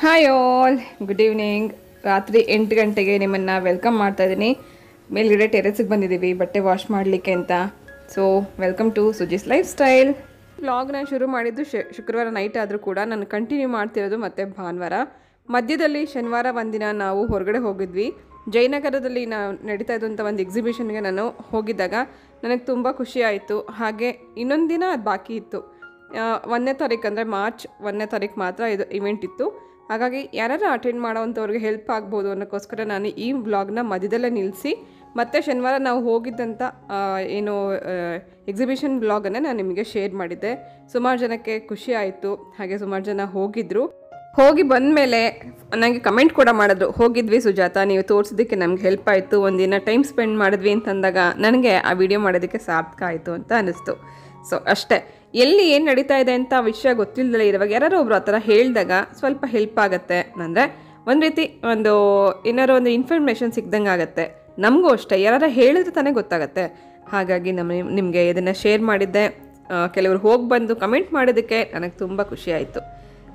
Hi all good evening ರಾತ್ರಿ ಎಂಟು ಗಂಟೆಗೆ ನಿಮ್ಮನ್ನು ವೆಲ್ಕಮ್ ಮಾಡ್ತಾ ಇದ್ದೀನಿ. ಮೇಲ್ಗಡೆ ಟೆರೆಸಿಗೆ ಬಂದಿದ್ದೀವಿ, ಬಟ್ಟೆ ವಾಶ್ ಮಾಡಲಿಕ್ಕೆ ಅಂತ. So welcome to Suji's lifestyle ವ್ಲಾಗ್ನ ಶುರು ಮಾಡಿದ್ದು ಶುಕ್ರವಾರ ನೈಟ್ ಆದರೂ ಕೂಡ ನಾನು ಕಂಟಿನ್ಯೂ ಮಾಡ್ತಿರೋದು ಮತ್ತೆ ಭಾನುವಾರ. ಮಧ್ಯದಲ್ಲಿ ಶನಿವಾರ ಒಂದಿನ ನಾವು ಹೊರಗಡೆ ಹೋಗಿದ್ವಿ. ಜಯನಗರದಲ್ಲಿ ನಾವು ನಡೀತಾ ಇದ್ದಂಥ ಒಂದು ಎಕ್ಸಿಬಿಷನ್ಗೆ ನಾನು ಹೋಗಿದ್ದಾಗ ನನಗೆ ತುಂಬ ಖುಷಿ ಆಯಿತು. ಹಾಗೆ ಇನ್ನೊಂದು ದಿನ ಅದು ಬಾಕಿ ಇತ್ತು. ಒಂದನೇ ತಾರೀಕು ಅಂದರೆ ಮಾರ್ಚ್ ಒಂದನೇ ತಾರೀಕು ಮಾತ್ರ ಇದು ಇವೆಂಟ್ ಇತ್ತು. ಹಾಗಾಗಿ ಯಾರು ಅಟೆಂಡ್ ಮಾಡೋವಂಥವ್ರಿಗೆ ಹೆಲ್ಪ್ ಆಗ್ಬೋದು ಅನ್ನೋಕ್ಕೋಸ್ಕರ ನಾನು ಈ ವ್ಲಾಗ್ನ ಮಧ್ಯದಲ್ಲೇ ನಿಲ್ಲಿಸಿ ಮತ್ತೆ ಶನಿವಾರ ನಾವು ಹೋಗಿದ್ದಂಥ ಏನು ಎಕ್ಸಿಬಿಷನ್ ವ್ಲಾಗನ್ನು ನಾನು ನಿಮಗೆ ಶೇರ್ ಮಾಡಿದ್ದೆ. ಸುಮಾರು ಜನಕ್ಕೆ ಖುಷಿ ಆಯಿತು, ಹಾಗೆ ಸುಮಾರು ಜನ ಹೋಗಿದ್ರು. ಹೋಗಿ ಬಂದಮೇಲೆ ನನಗೆ ಕಮೆಂಟ್ ಕೂಡ ಮಾಡಿದ್ರು, ಹೋಗಿದ್ವಿ ಸುಜಾತ, ನೀವು ತೋರಿಸಿದ್ದಕ್ಕೆ ನಮ್ಗೆ ಹೆಲ್ಪ್ ಆಯಿತು, ಒಂದಿನ ಟೈಮ್ ಸ್ಪೆಂಡ್ ಮಾಡಿದ್ವಿ ಅಂತಂದಾಗ ನನಗೆ ಆ ವಿಡಿಯೋ ಮಾಡೋದಕ್ಕೆ ಸಾರ್ಥಕ ಆಯಿತು ಅಂತ ಅನ್ನಿಸ್ತು ಸೊ ಅಷ್ಟೇ. ಎಲ್ಲಿ ಏನು ನಡೀತಾ ಇದೆ ಅಂತ ವಿಷಯ ಗೊತ್ತಿಲ್ಲದೆ ಇರುವಾಗ ಯಾರೋ ಒಬ್ರು ಆ ಥರ ಹೇಳಿದಾಗ ಸ್ವಲ್ಪ ಹೆಲ್ಪ್ ಆಗುತ್ತೆ. ಅಂದರೆ ಒಂದು ರೀತಿ ಒಂದು ಏನಾರು ಒಂದು ಇನ್ಫಾರ್ಮೇಷನ್ ಸಿಗ್ದಂಗೆ ಆಗುತ್ತೆ. ನಮಗೂ ಅಷ್ಟೇ ಯಾರು ಹೇಳಿದ್ರೆ ತಾನೇ ಗೊತ್ತಾಗುತ್ತೆ. ಹಾಗಾಗಿ ನಮ್ಮ ನಿಮಗೆ ಇದನ್ನು ಶೇರ್ ಮಾಡಿದ್ದೆ. ಕೆಲವರು ಹೋಗಿ ಬಂದು ಕಮೆಂಟ್ ಮಾಡೋದಕ್ಕೆ ನನಗೆ ತುಂಬ ಖುಷಿ ಆಯಿತು.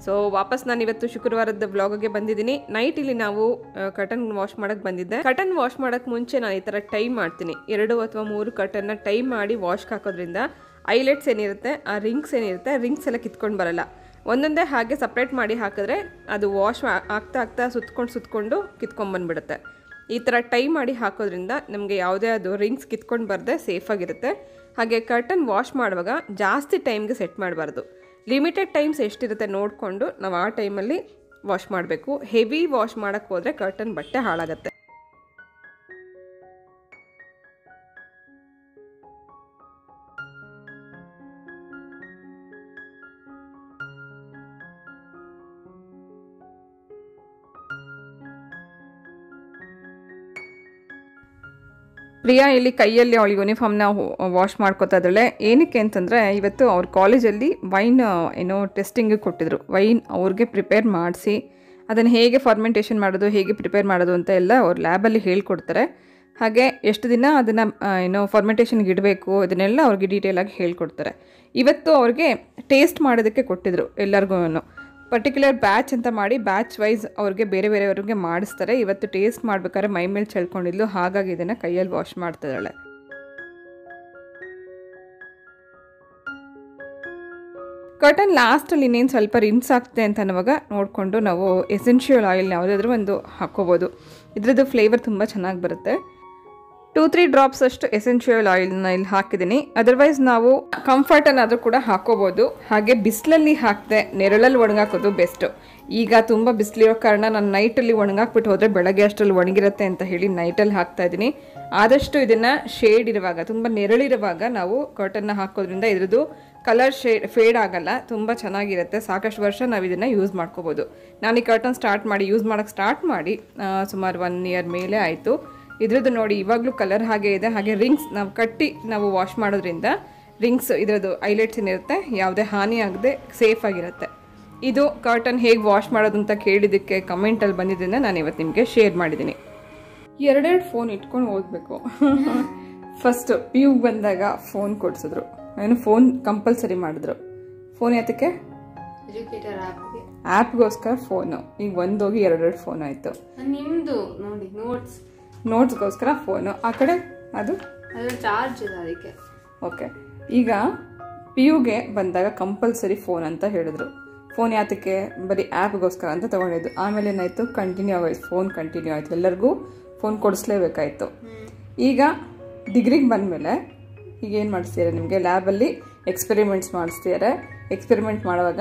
ಸೊ ವಾಪಸ್ ನಾನು ಇವತ್ತು ಶುಕ್ರವಾರದ ಬ್ಲಾಗ್ಗೆ ಬಂದಿದ್ದೀನಿ. ನೈಟ್ ಇಲ್ಲಿ ನಾವು ಕಟನ್ ವಾಶ್ ಮಾಡೋಕ್ಕೆ ಬಂದಿದ್ದೆ. ಕಟನ್ ವಾಶ್ ಮಾಡೋಕ್ಕೆ ಮುಂಚೆ ನಾನು ಈ ಥರ ಟೈ ಮಾಡ್ತೀನಿ. ಎರಡು ಅಥವಾ ಮೂರು ಕಟನ್ನ ಟೈ ಮಾಡಿ ವಾಶ್ಗೆ ಹಾಕೋದ್ರಿಂದ ಐಲೆಟ್ಸ್ ಏನಿರುತ್ತೆ, ಆ ರಿಂಗ್ಸ್ ಏನಿರುತ್ತೆ, ರಿಂಗ್ಸ್ ಎಲ್ಲ ಕಿತ್ಕೊಂಡು ಬರಲ್ಲ. ಒಂದೊಂದೇ ಹಾಗೆ ಸಪ್ರೇಟ್ ಮಾಡಿ ಹಾಕಿದ್ರೆ ಅದು ವಾಶ್ ಆಗ್ತಾ ಆಗ್ತಾ ಸುತ್ಕೊಂಡು ಸುತ್ಕೊಂಡು ಕಿತ್ಕೊಂಡ್ಬಂದ್ಬಿಡುತ್ತೆ ಈ ಥರ ಟೈ ಮಾಡಿ ಹಾಕೋದ್ರಿಂದ ನಮಗೆ ಯಾವುದೇ ಅದು ರಿಂಗ್ಸ್ ಕಿತ್ಕೊಂಡು ಬರದೆ ಸೇಫಾಗಿರುತ್ತೆ ಹಾಗೆ ಕರ್ಟನ್ ವಾಶ್ ಮಾಡುವಾಗ ಜಾಸ್ತಿ ಟೈಮ್ಗೆ ಸೆಟ್ ಮಾಡಬಾರ್ದು. ಲಿಮಿಟೆಡ್ ಟೈಮ್ಸ್ ಎಷ್ಟಿರುತ್ತೆ ನೋಡಿಕೊಂಡು ನಾವು ಆ ಟೈಮಲ್ಲಿ ವಾಶ್ ಮಾಡಬೇಕು. ಹೆವಿ ವಾಶ್ ಮಾಡೋಕ್ಕೆ ಹೋದರೆ ಕರ್ಟನ್ ಬಟ್ಟೆ ಹಾಳಾಗತ್ತೆ. ಪ್ರಿಯಾ ಇಲ್ಲಿ ಕೈಯಲ್ಲಿ ಅವಳು ಯೂನಿಫಾರ್ಮ್ನ ವಾಶ್ ಮಾಡ್ಕೋತಾ ಇದ್ದಾಳೆ. ಏನಕ್ಕೆ ಅಂತಂದರೆ, ಇವತ್ತು ಅವ್ರ ಕಾಲೇಜಲ್ಲಿ ವೈನ್ ಏನೋ ಟೆಸ್ಟಿಂಗ್ ಕೊಟ್ಟಿದ್ರು. ವೈನ್ ಅವ್ರಿಗೆ ಪ್ರಿಪೇರ್ ಮಾಡಿಸಿ, ಅದನ್ನು ಹೇಗೆ ಫಾರ್ಮೆಂಟೇಷನ್ ಮಾಡೋದು, ಹೇಗೆ ಪ್ರಿಪೇರ್ ಮಾಡೋದು ಅಂತ ಎಲ್ಲ ಅವ್ರ ಲ್ಯಾಬಲ್ಲಿ ಹೇಳ್ಕೊಡ್ತಾರೆ. ಹಾಗೆ ಎಷ್ಟು ದಿನ ಅದನ್ನು ಏನೋ ಫಾರ್ಮೆಂಟೇಷನ್ಗೆ ಇಡಬೇಕು, ಇದನ್ನೆಲ್ಲ ಅವ್ರಿಗೆ ಡೀಟೇಲಾಗಿ ಹೇಳ್ಕೊಡ್ತಾರೆ. ಇವತ್ತು ಅವ್ರಿಗೆ ಟೇಸ್ಟ್ ಮಾಡೋದಕ್ಕೆ ಕೊಟ್ಟಿದ್ರು ಎಲ್ಲರಿಗೂ ಪರ್ಟಿಕ್ಯುಲರ್ ಬ್ಯಾಚ್ ಅಂತ ಮಾಡಿ ಬ್ಯಾಚ್ ವೈಸ್ ಅವ್ರಿಗೆ ಬೇರೆ ಬೇರೆಯವ್ರಿಗೆ ಮಾಡಿಸ್ತಾರೆ. ಇವತ್ತು ಟೇಸ್ಟ್ ಮಾಡ್ಬೇಕಾದ್ರೆ ಮೈ ಮೇಲೆ ಚೆಲ್ಕೊಂಡಿದ್ಲು. ಹಾಗಾಗಿ ಇದನ್ನು ಕೈಯಲ್ಲಿ ವಾಶ್ ಮಾಡ್ತಿದ್ದಾಳೆ. ಕಟನ್ ಲಾಸ್ಟಲ್ಲಿ ಇನ್ನೇನು ಸ್ವಲ್ಪ ರಿನ್ಸ್ ಆಗ್ತದೆ ಅಂತ ಅನ್ನುವಾಗ ನೋಡಿಕೊಂಡು ನಾವು ಎಸೆನ್ಷಿಯಲ್ ಆಯಿಲ್ ಯಾವುದಾದ್ರೂ ಒಂದು ಹಾಕ್ಕೋಬೋದು. ಇದರದ್ದು ಫ್ಲೇವರ್ ತುಂಬ ಚೆನ್ನಾಗಿ ಬರುತ್ತೆ. ಟೂ ತ್ರೀ ಡ್ರಾಪ್ಸ್ ಅಷ್ಟು ಎಸೆನ್ಷಿಯಲ್ ಆಯಿಲ್ನ ಇಲ್ಲಿ ಹಾಕಿದ್ದೀನಿ. ಅದರ್ವೈಸ್ ನಾವು ಕಂಫರ್ಟ್ ಅನ್ನಾದರೂ ಕೂಡ ಹಾಕೋಬೋದು. ಹಾಗೆ ಬಿಸಿಲಲ್ಲಿ ಹಾಕದೆ ನೆರಳಲ್ಲಿ ಒಣಗಾಕೋದು ಬೆಸ್ಟು ಈಗ ತುಂಬ ಬಿಸಿಲಿರೋ ಕಾರಣ ನಾನು ನೈಟಲ್ಲಿ ಒಣಗಾಕ್ಬಿಟ್ಟು ಹೋದರೆ ಬೆಳಗ್ಗೆ ಅಷ್ಟರಲ್ಲಿ ಒಣಗಿರುತ್ತೆ ಅಂತ ಹೇಳಿ ನೈಟಲ್ಲಿ ಹಾಕ್ತಾ ಇದ್ದೀನಿ. ಆದಷ್ಟು ಇದನ್ನು ಶೇಡ್ ಇರುವಾಗ, ತುಂಬ ನೆರಳಿರುವಾಗ ನಾವು ಕರ್ಟನ್ನ ಹಾಕೋದ್ರಿಂದ ಇದ್ರದ್ದು ಕಲರ್ ಶೇಡ್ ಫೇಡ್ ಆಗಲ್ಲ. ತುಂಬ ಚೆನ್ನಾಗಿರುತ್ತೆ. ಸಾಕಷ್ಟು ವರ್ಷ ನಾವು ಇದನ್ನು ಯೂಸ್ ಮಾಡ್ಕೋಬೋದು. ನಾನು ಈ ಕರ್ಟನ್ ಸ್ಟಾರ್ಟ್ ಮಾಡಿ ಯೂಸ್ ಮಾಡೋಕ್ಕೆ ಸ್ಟಾರ್ಟ್ ಮಾಡಿ ಸುಮಾರು ಒನ್ ಇಯರ್ ಮೇಲೆ ಆಯಿತು. ಇದ್ರದ್ದು ನೋಡಿ ಇವಾಗಲೂ ಕಲರ್ ಹಾಗೆ ಇದೆ. ಹಾಗೆ ರಿಂಗ್ಸ್ ನಾವು ಕಟ್ಟಿ ನಾವು ವಾಶ್ ಮಾಡೋದ್ರಿಂದ ರಿಂಗ್ಸ್ ಇದರದ್ದು ಐಲೈಟ್ಸ್ ಏನಿರುತ್ತೆ ಯಾವುದೇ ಹಾನಿ ಆಗದೆ ಸೇಫ್ ಆಗಿರುತ್ತೆ. ಇದು ಕರ್ಟನ್ ಹೇಗೆ ವಾಶ್ ಮಾಡೋದು ಅಂತ ಕೇಳಿದ್ದಕ್ಕೆ ಕಮೆಂಟಲ್ಲಿ ಬಂದಿದ್ದರಿಂದ ನಾನು ಇವತ್ತು ನಿಮಗೆ ಶೇರ್ ಮಾಡಿದ್ದೀನಿ. ಎರಡೆರಡು ಫೋನ್ ಇಟ್ಕೊಂಡು ಓದಬೇಕು. ಫಸ್ಟ್ ಪಿ ಯು ಬಂದಾಗ ಫೋನ್ ಕೊಡಿಸಿದ್ರು. ಏನು ಫೋನ್ ಕಂಪಲ್ಸರಿ ಮಾಡಿದ್ರು. ಫೋನ್ ಯಾತಕ್ಕೆ? ಆ್ಯಪ್ಗೋಸ್ಕರ ಫೋನು ಈಗ ಒಂದೋಗಿ ಎರಡೆರಡು ಫೋನ್ ಆಯಿತು. ನಿಮ್ಮದು ನೋಡಿ ನೋಟ್ಸ್ ನೋಟ್ಸ್ಗೋಸ್ಕರ ಫೋನು ಆ ಕಡೆ ಅದು? ಚಾರ್ಜ್ ಇದೆ ಅದಕ್ಕೆ. ಓಕೆ ಈಗ ಪಿ ಯುಗೆ ಬಂದಾಗ ಕಂಪಲ್ಸರಿ ಫೋನ್ ಅಂತ ಹೇಳಿದ್ರು. ಫೋನ್ ಯಾತಕ್ಕೆ? ಬರೀ ಆ್ಯಪ್ಗೋಸ್ಕರ ಅಂತ ತೊಗೊಂಡಿದ್ದು. ಆಮೇಲೆ ಏನಾಯಿತು? ಕಂಟಿನ್ಯೂ ಆಗೋಯ್ತು. ಫೋನ್ ಕಂಟಿನ್ಯೂ ಆಯಿತು. ಎಲ್ಲರಿಗೂ ಫೋನ್ ಕೊಡಿಸ್ಲೇಬೇಕಾಯ್ತು. ಈಗ ಡಿಗ್ರಿಗೆ ಬಂದಮೇಲೆ ಈಗ ಏನು ಮಾಡಿಸ್ತಿದ್ದಾರೆ ನಿಮಗೆ? ಲ್ಯಾಬಲ್ಲಿ ಎಕ್ಸ್ಪೆರಿಮೆಂಟ್ಸ್ ಮಾಡಿಸ್ತಿದ್ದಾರೆ ಎಕ್ಸ್ಪೆರಿಮೆಂಟ್ ಮಾಡುವಾಗ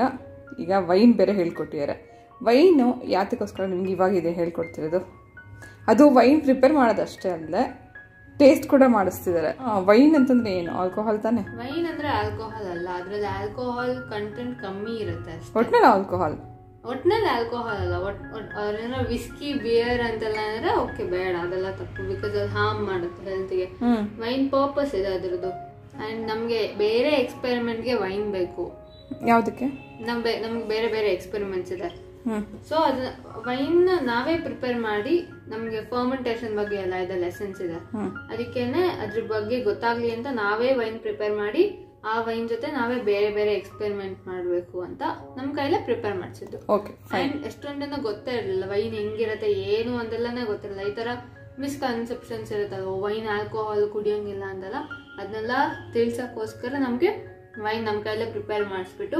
ಈಗ ವೈನ್ ಬೇರೆ ಹೇಳ್ಕೊಟ್ಟಿದ್ದಾರೆ. ವೈನು ಯಾತಕ್ಕೋಸ್ಕರ ನಿಮ್ಗೆ ಇವಾಗ ಇದೆ ಹೇಳ್ಕೊಡ್ತಿರೋದು? ಅದು ವೈನ್ ಪ್ರಿಪೇರ್ ಮಾಡೋದಷ್ಟೇ ಅಲ್ಲದೆ ಟೇಸ್ಟ್ ಕೂಡ ಮಾಡಿಸ್ತಿದ್ದಾರೆ. ವೈನ್ ಅಂತಂದ್ರೆ ಏನು? ಆಲ್ಕೋಹಾಲ್ ತಾನೆ? ವೈನ್ ಅಂದ್ರೆ ಆಲ್ಕೋಹಾಲ್ ಅಲ್ಲ. ಅದ್ರಲ್ಲಿ ಆಲ್ಕೋಹಾಲ್ ಕಂಟೆಂಟ್ ಕಮ್ಮಿ ಇರುತ್ತೆ ಒಟ್ನಲ್ಲಿ ಆಲ್ಕೋಹಾಲ್? ಒಟ್ನಲ್ಲಿ ಆಲ್ಕೋಹಾಲ್ ಅಲ್ಲ. ಒಟ್ ಅವ್ರೇನೋ ವಿಸ್ಕಿ ಬಿಯರ್ ಅಂತೆಲ್ಲ ಅಂದ್ರೆ ಓಕೆ ಬೇಡ. ಅದೆಲ್ಲ ತಪ್ಪು. ಬಿಕಾಸ್ ಅದು ಹಾರ್ಮ್ ಮಾಡುತ್ತೆ ಹೆಲ್ತ್ಗೆ ವೈನ್ ಪರ್ಪಸ್ ಇದೆ ಅದ್ರದ್ದು. ಅಂಡ್ ನಮ್ಗೆ ಬೇರೆ ಎಕ್ಸ್ಪೆರಿಮೆಂಟ್ಗೆ ವೈನ್ ಬೇಕು. ಯಾವುದಕ್ಕೆ? ನಮ್ ನಮ್ಗೆ ಬೇರೆ ಬೇರೆ ಎಕ್ಸ್ಪೆರಿಮೆಂಟ್ಸ್ ಇದೆ. ಸೊ ಅದ ವೈನ್ ನಾವೇ ಪ್ರಿಪೇರ್ ಮಾಡಿ ನಮ್ಗೆ ಫರ್ಮೆಂಟೇಷನ್ ಬಗ್ಗೆ ಎಲ್ಲ ಇದೆ ಲೆಸನ್ಸ್ ಇದೆ. ಅದಕ್ಕೇನೆ ಅದ್ರ ಬಗ್ಗೆ ಗೊತ್ತಾಗ್ಲಿ ಅಂತ ನಾವೇ ವೈನ್ ಪ್ರಿಪೇರ್ ಮಾಡಿ ಆ ವೈನ್ ಜೊತೆ ನಾವೇ ಬೇರೆ ಬೇರೆ ಎಕ್ಸ್ಪೆರಿಮೆಂಟ್ ಮಾಡಬೇಕು ಅಂತ ನಮ್ ಕೈಲೇ ಪ್ರಿಪೇರ್ ಮಾಡಿಸಿದ್ದು. ಅಂಡ್ ಗೊತ್ತೇ ಇರಲಿಲ್ಲ ವೈನ್ ಹೆಂಗಿರತ್ತೆ ಏನು ಅಂತೆಲ್ಲನೇ ಗೊತ್ತಿರಲಿಲ್ಲ. ಈ ತರ ಮಿಸ್ಕನ್ಸೆಪ್ಷನ್ಸ್ ಇರುತ್ತಲ್ಲ ವೈನ್ ಆಲ್ಕೋಹಾಲ್ ಕುಡಿಯೋಂಗಿಲ್ಲ ಅಂತಲ್ಲ ಅದನ್ನೆಲ್ಲ ತಿಳ್ಸಕ್ಕೋಸ್ಕರ ನಮ್ಗೆ ವೈನ್ ನಮ್ ಕೈಲೇ ಪ್ರಿಪೇರ್ ಮಾಡಿಸ್ಬಿಟ್ಟು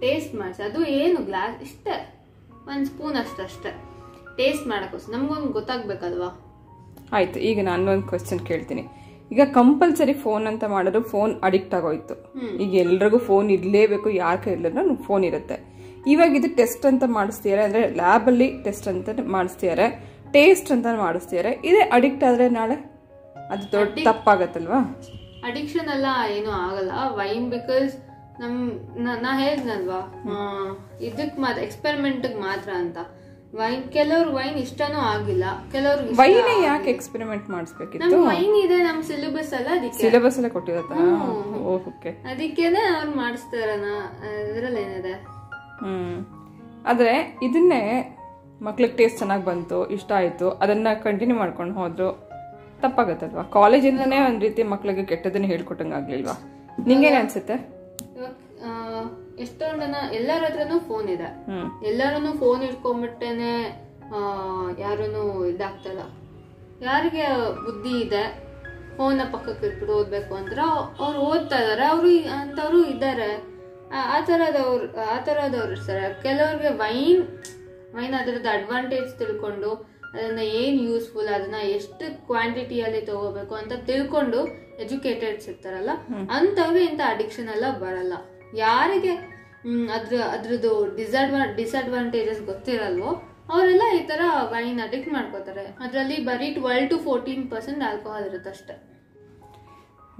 ಟೇಸ್ಟ್ ಮಾಡಿಸಿ. ಅದು ಏನು ಗ್ಲಾಸ್ ಇಷ್ಟೇ. ಒಂದು ಸ್ಪೂನ್ ಅಷ್ಟಷ್ಟೇ ಟೇಸ್ಟ್ ಮಾಡಕ್ಕೋಸ್ಕರ. ನಮಗೊಂದು ಗೊತ್ತಾಗ್ಬೇಕಲ್ವಾ? ಆಯ್ತು ಈಗ ನಾನು ಒಂದು ಕ್ವಶನ್ ಕೇಳ್ತೀನಿ. ಈಗ ಕಂಪಲ್ಸರಿ ಫೋನ್ ಅಂತ ಮಾಡಿದ್ರು ಫೋನ್ ಅಡಿಕ್ಟ್ ಆಗೋಯ್ತು. ಈಗ ಎಲ್ರಿಗೂ ಫೋನ್ ಇರಲೇಬೇಕು ಯಾರ ಕೈ ಇಲ್ಲದ್ರೂ ಫೋನ್ ಇರುತ್ತೆ. ಇವಾಗ ಇದು ಟೆಸ್ಟ್ ಅಂತ ಮಾಡಿಸ್ತಿದ್ದಾರೆ ಅಂದ್ರೆ ಲ್ಯಾಬಲ್ಲಿ ಟೆಸ್ಟ್ ಅಂತ ಮಾಡಿಸ್ತಿದ್ದಾರೆ ಟೇಸ್ಟ್ ಅಂತ ಮಾಡಿಸ್ತಿದ್ದಾರೆ ಇದೇ ಅಡಿಕ್ಟ್ ಆದ್ರೆ ನಾಳೆ ಅದು ದೊಡ್ಡ ತಪ್ಪಾಗತ್ತಲ್ವಾ? ಅಡಿಕ್ಷನ್ ಎಲ್ಲ ಏನು ಆಗಲ್ಲ. ವೈನ್ ಬಿಕಾಸ್ ನಮ್ ನಾ- ಹೇಳ್ದಲ್ವಾ ಇದಕ್ ಮಾತ್ರ ಎಕ್ಸ್ಪೆರಿಮೆಂಟ್ ಮಾತ್ರ ಅಂತ. ವೈನ್ ಕೆಲವ್ರು ವೈನ್ ಇಷ್ಟನೂ ಆಗಿಲ್ಲ ಕೆಲವ್ರು ವೈನ್ ಯಾಕೆ ಎಕ್ಸ್ಪೆರಿಮೆಂಟ್ ಮಾಡಿಸ್ಬೇಕಿತ್ತು? ವೈನ್ ಇದೆ ನಮ್ ಸಿಲೆಬಸ್ ಅಲ್ಲ ಅದಕ್ಕೆ. ಸಿಲೆಬಸ್ ಎಲ್ಲ ಕೊಟ್ಟಿರತ್ತ? ಓಕೆ. ಅದಕ್ಕೇನೆ ಅವ್ರು ಮಾಡಿಸ್ತಾರನ ಇದ್ರಲ್ಲಿ ಏನಿದೆ? ಹ್ಮ್. ಆದ್ರೆ ಇದನ್ನೇ ಮಕ್ಳಿಗೆ ಟೇಸ್ಟ್ ಚೆನ್ನಾಗಿ ಬಂತು ಇಷ್ಟ ಆಯ್ತು ಅದನ್ನ ಕಂಟಿನ್ಯೂ ಮಾಡ್ಕೊಂಡು ಹೋದ್ರು ತಪ್ಪಾಗತ್ತಲ್ವಾ? ಕಾಲೇಜಿಂದನೇ ಒಂದ್ ರೀತಿ ಮಕ್ಳಿಗೆ ಕೆಟ್ಟದನ್ನ ಹೇಳ್ಕೊಟ್ಟಂಗೆ ಆಗ್ಲಿಲ್ವಾ ನಿಂಗೇನ್ ಅನ್ಸುತ್ತೆ? ಎಷ್ಟೊಂದ್ ಜನ ಎಲ್ಲರ ಹತ್ರನು ಫೋನ್ ಇದೆ. ಎಲ್ಲರೂ ಫೋನ್ ಇಟ್ಕೊಂಡ್ಬಿಟ್ಟೇನೆ ಯಾರೂ ಇದಾಗ್ತಲ್ಲ. ಯಾರಿಗೆ ಬುದ್ಧಿ ಇದೆ ಫೋನ್ ಪಕ್ಕಕ್ಕೆ ಇಟ್ಬಿಟ್ಟು ಓದ್ಬೇಕು ಅಂದ್ರೆ ಅವ್ರು ಓದ್ತಾ ಇದಾರೆ ಅವರು ಅಂತವ್ರು ಇದ್ದಾರೆ ಆ- ತರದವ್ರು ಥರದವ್ರು ಆ ಥರದವ್ರು ಇರ್ತಾರೆ. ಕೆಲವ್ರಿಗೆ ವೈನ್ ವೈನ್ ಅದರದ್ದು ಅಡ್ವಾಂಟೇಜ್ ತಿಳ್ಕೊಂಡು ಅದನ್ನ ಏನ್ ಯೂಸ್ಫುಲ್ ಅದನ್ನ ಎಷ್ಟು ಕ್ವಾಂಟಿಟಿಯಲ್ಲಿ ತಗೋಬೇಕು ಅಂತ ತಿಳ್ಕೊಂಡು ಎಜುಕೇಟೆಡ್ಸ್ ಇರ್ತಾರಲ್ಲ ಅಂತವ್ರಿಗೆ ಇಂಥ ಅಡಿಕ್ಷನ್ ಎಲ್ಲ ಬರಲ್ಲ. ಯಾರಿಗೆ ಅದ್ರ ಅದ್ರದ್ದು ಡಿಸಡ್ವಾ ಡಿಸಡ್ವಾಂಟೇಜಸ್ ಗೊತ್ತಿರಲ್ವೋ ಅವರೆಲ್ಲ ಈ ಥರ ವೈನ್ ಅಡಿಕ್ಟ್ ಮಾಡ್ಕೋತಾರೆ. ಅದರಲ್ಲಿ ಬರೀ twelve to fourteen percent alcohol ಇರುತ್ತೆ ಅಷ್ಟೇ.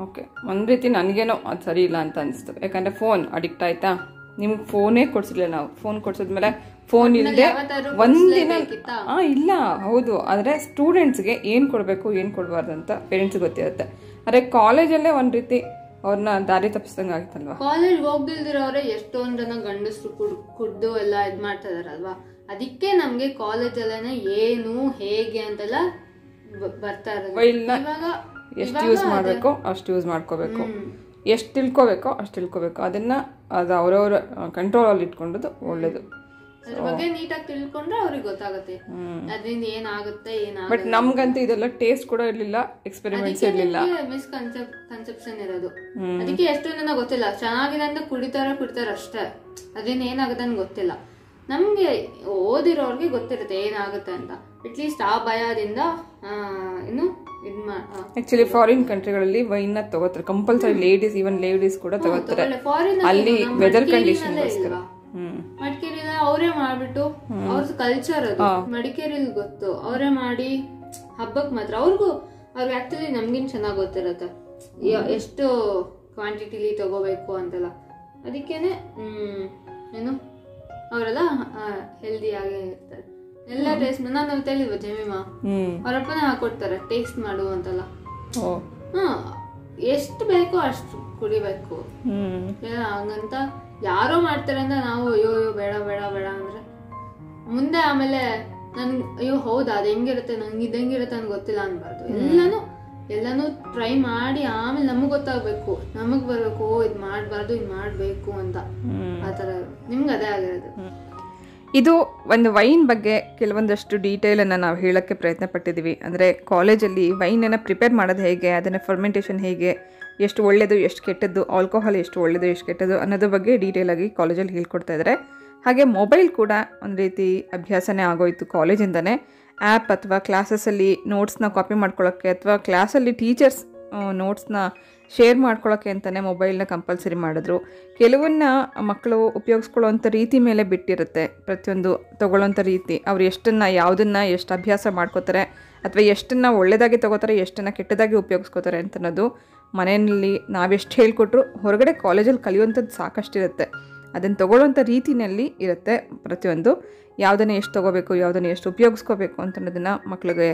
ಓಕೆ ಒಂದು ರೀತಿ ನನಗೇನೋ ಅದು ಸರಿ ಇಲ್ಲ ಅಂತ ಅನಿಸ್ತು ಯಾಕಂದರೆ ಫೋನ್ ಅಡಿಕ್ಟ್ ಆಯ್ತಾ? ನಿಮ್ಗೆ ಫೋನೇ ಕೊಡ್ಸಿರ್ಲಿಲ್ಲ ನಾವು. ಫೋನ್ ಕೊಡ್ಸಿದ್ಮೇಲೆ ಫೋನ್ ಇಲ್ಲದೆ ಒಂದಿನ ಹಾಂ ಇಲ್ಲ. ಹೌದು. ಆದರೆ ಸ್ಟೂಡೆಂಟ್ಸ್ಗೆ ಏನು ಕೊಡಬೇಕು ಏನು ಕೊಡಬಾರ್ದು ಅಂತ ಪೇರೆಂಟ್ಸ್ ಗೊತ್ತಿರುತ್ತೆ. ಆದರೆ ಕಾಲೇಜಲ್ಲೇ ಒಂದು ರೀತಿ ಅವ್ರನ್ನ ದಾರಿ ತಪ್ಪಿಸ್ದಂಗೆ ಆಗಿತ್ತಲ್ವಾ? ಕಾಲೇಜ್ ಹೋಗ್ದಿಲ್ದಿರೋರೆ ಎಷ್ಟೊಂದ್ ಜನ ಗಂಡಸರು ಕುಡ್ ಕುಡ್ದು ಎಲ್ಲ ಇದ್ ಮಾಡ್ತಾ ಇದಾರಲ್ವಾ ಅದಕ್ಕೆ ನಮ್ಗೆ ಕಾಲೇಜ್ ಅಲ್ಲೇನೆ ಏನು ಹೇಗೆ ಅಂತೆಲ್ಲ ಬರ್ತಾ ಇರೋದು. ಇವಾಗ ಎಷ್ಟು ಯೂಸ್ ಮಾಡಬೇಕು ಅಷ್ಟು ಯೂಸ್ ಮಾಡ್ಕೋಬೇಕು. ಎಷ್ಟು ತಿಳ್ಕೊಬೇಕೋ ಅಷ್ಟು ತಿಳ್ಕೊಬೇಕು. ಅದನ್ನ ಅದು ಅವರವರ ಕಂಟ್ರೋಲಲ್ಲಿ ಇಟ್ಕೊಂಡದ್ದು ಒಳ್ಳೇದು. ಅದ್ರ ಬಗ್ಗೆ ನೀಟಾಗಿ ತಿಳ್ಕೊಂಡ್ರೆ ಅವ್ರಿಗೆ ಗೊತ್ತಾಗುತ್ತೆ. ಅದರಿಂದ ಏನಾಗುತ್ತೆ ಏನಾಗುತ್ತೆ ಬಟ್ ನಮ್ಗಂತೂ ಇದೆಲ್ಲ ಟೇಸ್ಟ್ ಕೂಡ ಇರಲಿಲ್ಲ ಎಕ್ಸ್ಪೆರಿಮೆಂಟ್ಸ್ ಇರಲಿಲ್ಲ. ಮಿಸ್ ಕನ್ಸೆಪ್ಷನ್ ಇರೋದು. ಅದಕ್ಕೆ ಎಷ್ಟು ಜನ ಗೊತ್ತಿಲ್ಲ. ಚೆನ್ನಾಗಿದೆ ಅಂತ ಕುಡಿತಾರ ಕುಡಿತಾರ ಅಷ್ಟೇ. ಅದರಿಂದ ಏನಾಗುತ್ತೆ ಅಂತ ಗೊತ್ತಿಲ್ಲ. ನಮ್ಗೆ ಓದಿರೋರ್ಗೆ ಗೊತ್ತಿರುತ್ತೆ ಏನಾಗುತ್ತೆ ಅಂತ. ಅಟ್ಲೀಸ್ಟ್ ಆ ಭಯದಿಂದ ಇನ್ನು ಆಕ್ಚುಲಿ ಫಾರಿನ್ ಕಂಟ್ರಿಗಳಲ್ಲಿ ವೈನ್ನ ತಗೋತಾರೆ. ಕಂಪಲ್ಸರಿ ಲೇಡೀಸ್ ಈವನ್ ಲೇಡೀಸ್ ಕೂಡ ತಗೋತಾರೆ. ಅಲ್ಲಿ ವೆದರ್ ಕಂಡೀಷನ್ ಮಡಿಕೇರಿನ ಅವರೇ ಮಾಡ್ಬಿಟ್ಟು ಅವ್ರದ್ದು ಕಲ್ಚರ್ ಅದು. ಮಡಿಕೇರಿ ಗೊತ್ತು. ಅವರೇ ಮಾಡಿ ಹಬ್ಬಕ್ ಮಾತ್ರ. ಅವ್ರಿಗೂ ಅವ್ರಿಗೆ ಆಕ್ಚುಲಿ ನಮ್ಗಿನ್ ಚೆನ್ನಾಗ್ ಗೊತ್ತಿರತ್ತೆ. ಎಷ್ಟು ಕ್ವಾಂಟಿಟಿಲಿ ತಗೋಬೇಕು ಅಂತೆಲ್ಲ. ಅದಕ್ಕೇನೆ ಹ್ಮ್ ಏನು ಅವರೆಲ್ಲ ಹೆಲ್ದಿ ಆಗಿ ಇರ್ತಾರೆ. ಎಲ್ಲ ಟೇಸ್ಟ್ ನಾನು ತಿಳಿಲ್ವ ಜಮೀಮಾ? ಹ್ಮ್. ಅವರಪ್ಪನೇ ಹಾಕೊಡ್ತಾರೆ ಟೇಸ್ಟ್ ಮಾಡು ಅಂತೆಲ್ಲ. ಓ. ಹಾ ಎಷ್ಟು ಬೇಕೋ ಅಷ್ಟು ಕುಡಿಬೇಕು. ಹ್ಮ್. ಹಂಗಂತ ಯಾರೋ ಮಾಡ್ತಾರೆ ಅಂತ ನಾವು ಅಯ್ಯೋ ಅಯ್ಯೋ ಬೇಡ ಬೇಡ ಬೇಡ ಅಂದ್ರೆ. ಮುಂದೆ ಆಮೇಲೆ ನನ್ ಅಯ್ಯೋ ಹೌದಾ ಅದು ಹೆಂಗಿರುತ್ತೆ ನಂಗೆ ಇದು ಇರುತ್ತೆ ಅಂತ ಗೊತ್ತಿಲ್ಲ ಅನ್ಬಾರ್ದು. ಎಲ್ಲಾನು ಎಲ್ಲಾನು ಟ್ರೈ ಮಾಡಿ ಆಮೇಲೆ ನಮಗ್ ಗೊತ್ತಾಗ್ಬೇಕು. ನಮಗ್ ಬರ್ಬೇಕು ಓ ಇದ್ ಮಾಡ್ಬಾರ್ದು ಇದ್ ಮಾಡ್ಬೇಕು ಅಂತ. ಆತರ ನಿಮ್ಗೆ ಅದೇ ಆಗಿರೋದು. ಇದು ಒಂದು ವೈನ್ ಬಗ್ಗೆ ಕೆಲವೊಂದಷ್ಟು ಡೀಟೇಲನ್ನು ನಾವು ಹೇಳೋಕ್ಕೆ ಪ್ರಯತ್ನ ಪಟ್ಟಿದ್ದೀವಿ ಅಂದರೆ ಕಾಲೇಜಲ್ಲಿ ವೈನನ್ನು ಪ್ರಿಪೇರ್ ಮಾಡೋದು ಹೇಗೆ ಅದನ್ನು ಫರ್ಮೆಂಟೇಷನ್ ಹೇಗೆ ಎಷ್ಟು ಒಳ್ಳೆಯದು ಎಷ್ಟು ಕೆಟ್ಟದ್ದು ಆಲ್ಕೋಹಾಲ್ ಎಷ್ಟು ಒಳ್ಳೆಯದು ಎಷ್ಟು ಕೆಟ್ಟದ್ದು ಅನ್ನೋದ್ರ ಬಗ್ಗೆ ಡೀಟೇಲಾಗಿ ಕಾಲೇಜಲ್ಲಿ ಹೇಳ್ಕೊಡ್ತಾ ಇದ್ದಾರೆ ಹಾಗೆ ಮೊಬೈಲ್ ಕೂಡ ಒಂದು ರೀತಿ ಅಭ್ಯಾಸನೇ ಆಗೋಯಿತು ಕಾಲೇಜಿಂದನೇ ಆ್ಯಪ್ ಅಥವಾ ಕ್ಲಾಸಸ್ಸಲ್ಲಿ ನೋಟ್ಸ್ನ ಕಾಪಿ ಮಾಡ್ಕೊಳ್ಳೋಕ್ಕೆ ಅಥವಾ ಕ್ಲಾಸಲ್ಲಿ ಟೀಚರ್ಸ್ ನೋಟ್ಸ್ನ ಶೇರ್ ಮಾಡ್ಕೊಳ್ಳೋಕ್ಕೆ ಅಂತಲೇ ಮೊಬೈಲ್ನ ಕಂಪಲ್ಸರಿ ಮಾಡಿದ್ರು. ಕೆಲವನ್ನ ಮಕ್ಕಳು ಉಪಯೋಗಿಸ್ಕೊಳ್ಳೋವಂಥ ರೀತಿ ಮೇಲೆ ಬಿಟ್ಟಿರುತ್ತೆ. ಪ್ರತಿಯೊಂದು ತೊಗೊಳ್ಳೋಂಥ ರೀತಿ. ಅವ್ರು ಎಷ್ಟನ್ನು, ಯಾವುದನ್ನು ಎಷ್ಟು ಅಭ್ಯಾಸ ಮಾಡ್ಕೋತಾರೆ ಅಥವಾ ಎಷ್ಟನ್ನು ಒಳ್ಳೆಯದಾಗಿ ತಗೋತಾರೆ, ಎಷ್ಟನ್ನು ಕೆಟ್ಟದಾಗಿ ಉಪಯೋಗಿಸ್ಕೋತಾರೆ ಅಂತ ಅನ್ನೋದು ಮನೆಯಲ್ಲಿ ನಾವೆಷ್ಟು ಹೇಳಿಕೊಟ್ರು ಹೊರಗಡೆ ಕಾಲೇಜಲ್ಲಿ ಕಲಿಯುವಂಥದ್ದು ಸಾಕಷ್ಟಿರುತ್ತೆ. ಅದನ್ನು ತೊಗೊಳ್ಳೋಂಥ ರೀತಿಯಲ್ಲಿ ಇರುತ್ತೆ ಪ್ರತಿಯೊಂದು. ಯಾವುದನ್ನು ಎಷ್ಟು ತೊಗೋಬೇಕು, ಯಾವುದನ್ನು ಎಷ್ಟು ಉಪಯೋಗಿಸ್ಕೋಬೇಕು ಅಂತ ಅನ್ನೋದನ್ನು ಮಕ್ಕಳಿಗೆ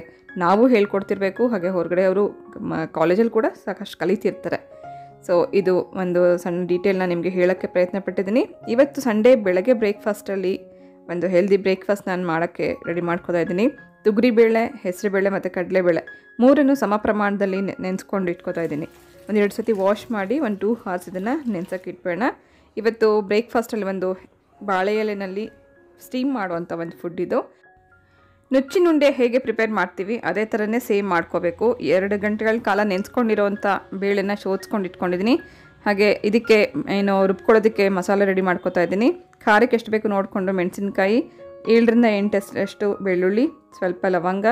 ನಾವು ಹೇಳ್ಕೊಡ್ತಿರ್ಬೇಕು. ಹಾಗೆ ಹೊರಗಡೆ ಅವರು ಮ ಕಾಲೇಜಲ್ಲಿ ಕೂಡ ಸಾಕಷ್ಟು ಕಲಿತಿರ್ತಾರೆ. ಸೊ ಇದು ಒಂದು ಸಣ್ಣ ಡೀಟೇಲ್ನ ನಿಮಗೆ ಹೇಳೋಕ್ಕೆ ಪ್ರಯತ್ನ ಪಟ್ಟಿದ್ದೀನಿ. ಇವತ್ತು ಸಂಡೇ ಬೆಳಗ್ಗೆ ಬ್ರೇಕ್ಫಾಸ್ಟಲ್ಲಿ ಒಂದು ಹೆಲ್ದಿ ಬ್ರೇಕ್ಫಾಸ್ಟ್ ನಾನು ಮಾಡೋಕ್ಕೆ ರೆಡಿ ಮಾಡ್ಕೋತಾ ಇದ್ದೀನಿ. ತೊಗರಿಬೇಳೆ, ಹೆಸರುಬೇಳೆ ಮತ್ತು ಕಡಲೆಬೇಳೆ ಮೂರನ್ನು ಸಮ ಪ್ರಮಾಣದಲ್ಲಿ ನೆನೆಸ್ಕೊಂಡು ಇಟ್ಕೋತಾ ಇದ್ದೀನಿ. ಒಂದೆರಡು ಸತಿ ವಾಶ್ ಮಾಡಿ ಒಂದು ಟೂ ಹಾರ್ಸ್ ಇದನ್ನು ನೆನ್ಸೋಕೆ ಇಟ್ಬೇಡ. ಇವತ್ತು ಬ್ರೇಕ್ಫಾಸ್ಟಲ್ಲಿ ಒಂದು ಬಾಳೆ ಎಲೆನಲ್ಲಿ ಸ್ಟೀಮ್ ಮಾಡುವಂಥ ಒಂದು ಫುಡ್ ಇದು. ನುಚ್ಚಿನುಂಡೆ ಹೇಗೆ ಪ್ರಿಪೇರ್ ಮಾಡ್ತೀವಿ, ಅದೇ ಥರನೇ ಸೇಮ್ ಮಾಡ್ಕೋಬೇಕು. ಎರಡು ಗಂಟೆಗಳ ಕಾಲ ನೆನೆಸ್ಕೊಂಡಿರೋವಂಥ ಬೇಳೆನ ಶೋಧಿಸ್ಕೊಂಡು ಇಟ್ಕೊಂಡಿದ್ದೀನಿ. ಹಾಗೆ ಇದಕ್ಕೆ ಏನು ರುಬ್ಕೊಳ್ಳೋದಕ್ಕೆ ಮಸಾಲೆ ರೆಡಿ ಮಾಡ್ಕೋತಾ ಇದ್ದೀನಿ. ಖಾರಕ್ಕೆ ಎಷ್ಟು ಬೇಕು ನೋಡಿಕೊಂಡು ಮೆಣಸಿನ್ಕಾಯಿ ಏಳರಿಂದ ಎಂಟು ಅಷ್ಟು ಬೆಳ್ಳುಳ್ಳಿ, ಸ್ವಲ್ಪ ಲವಂಗ,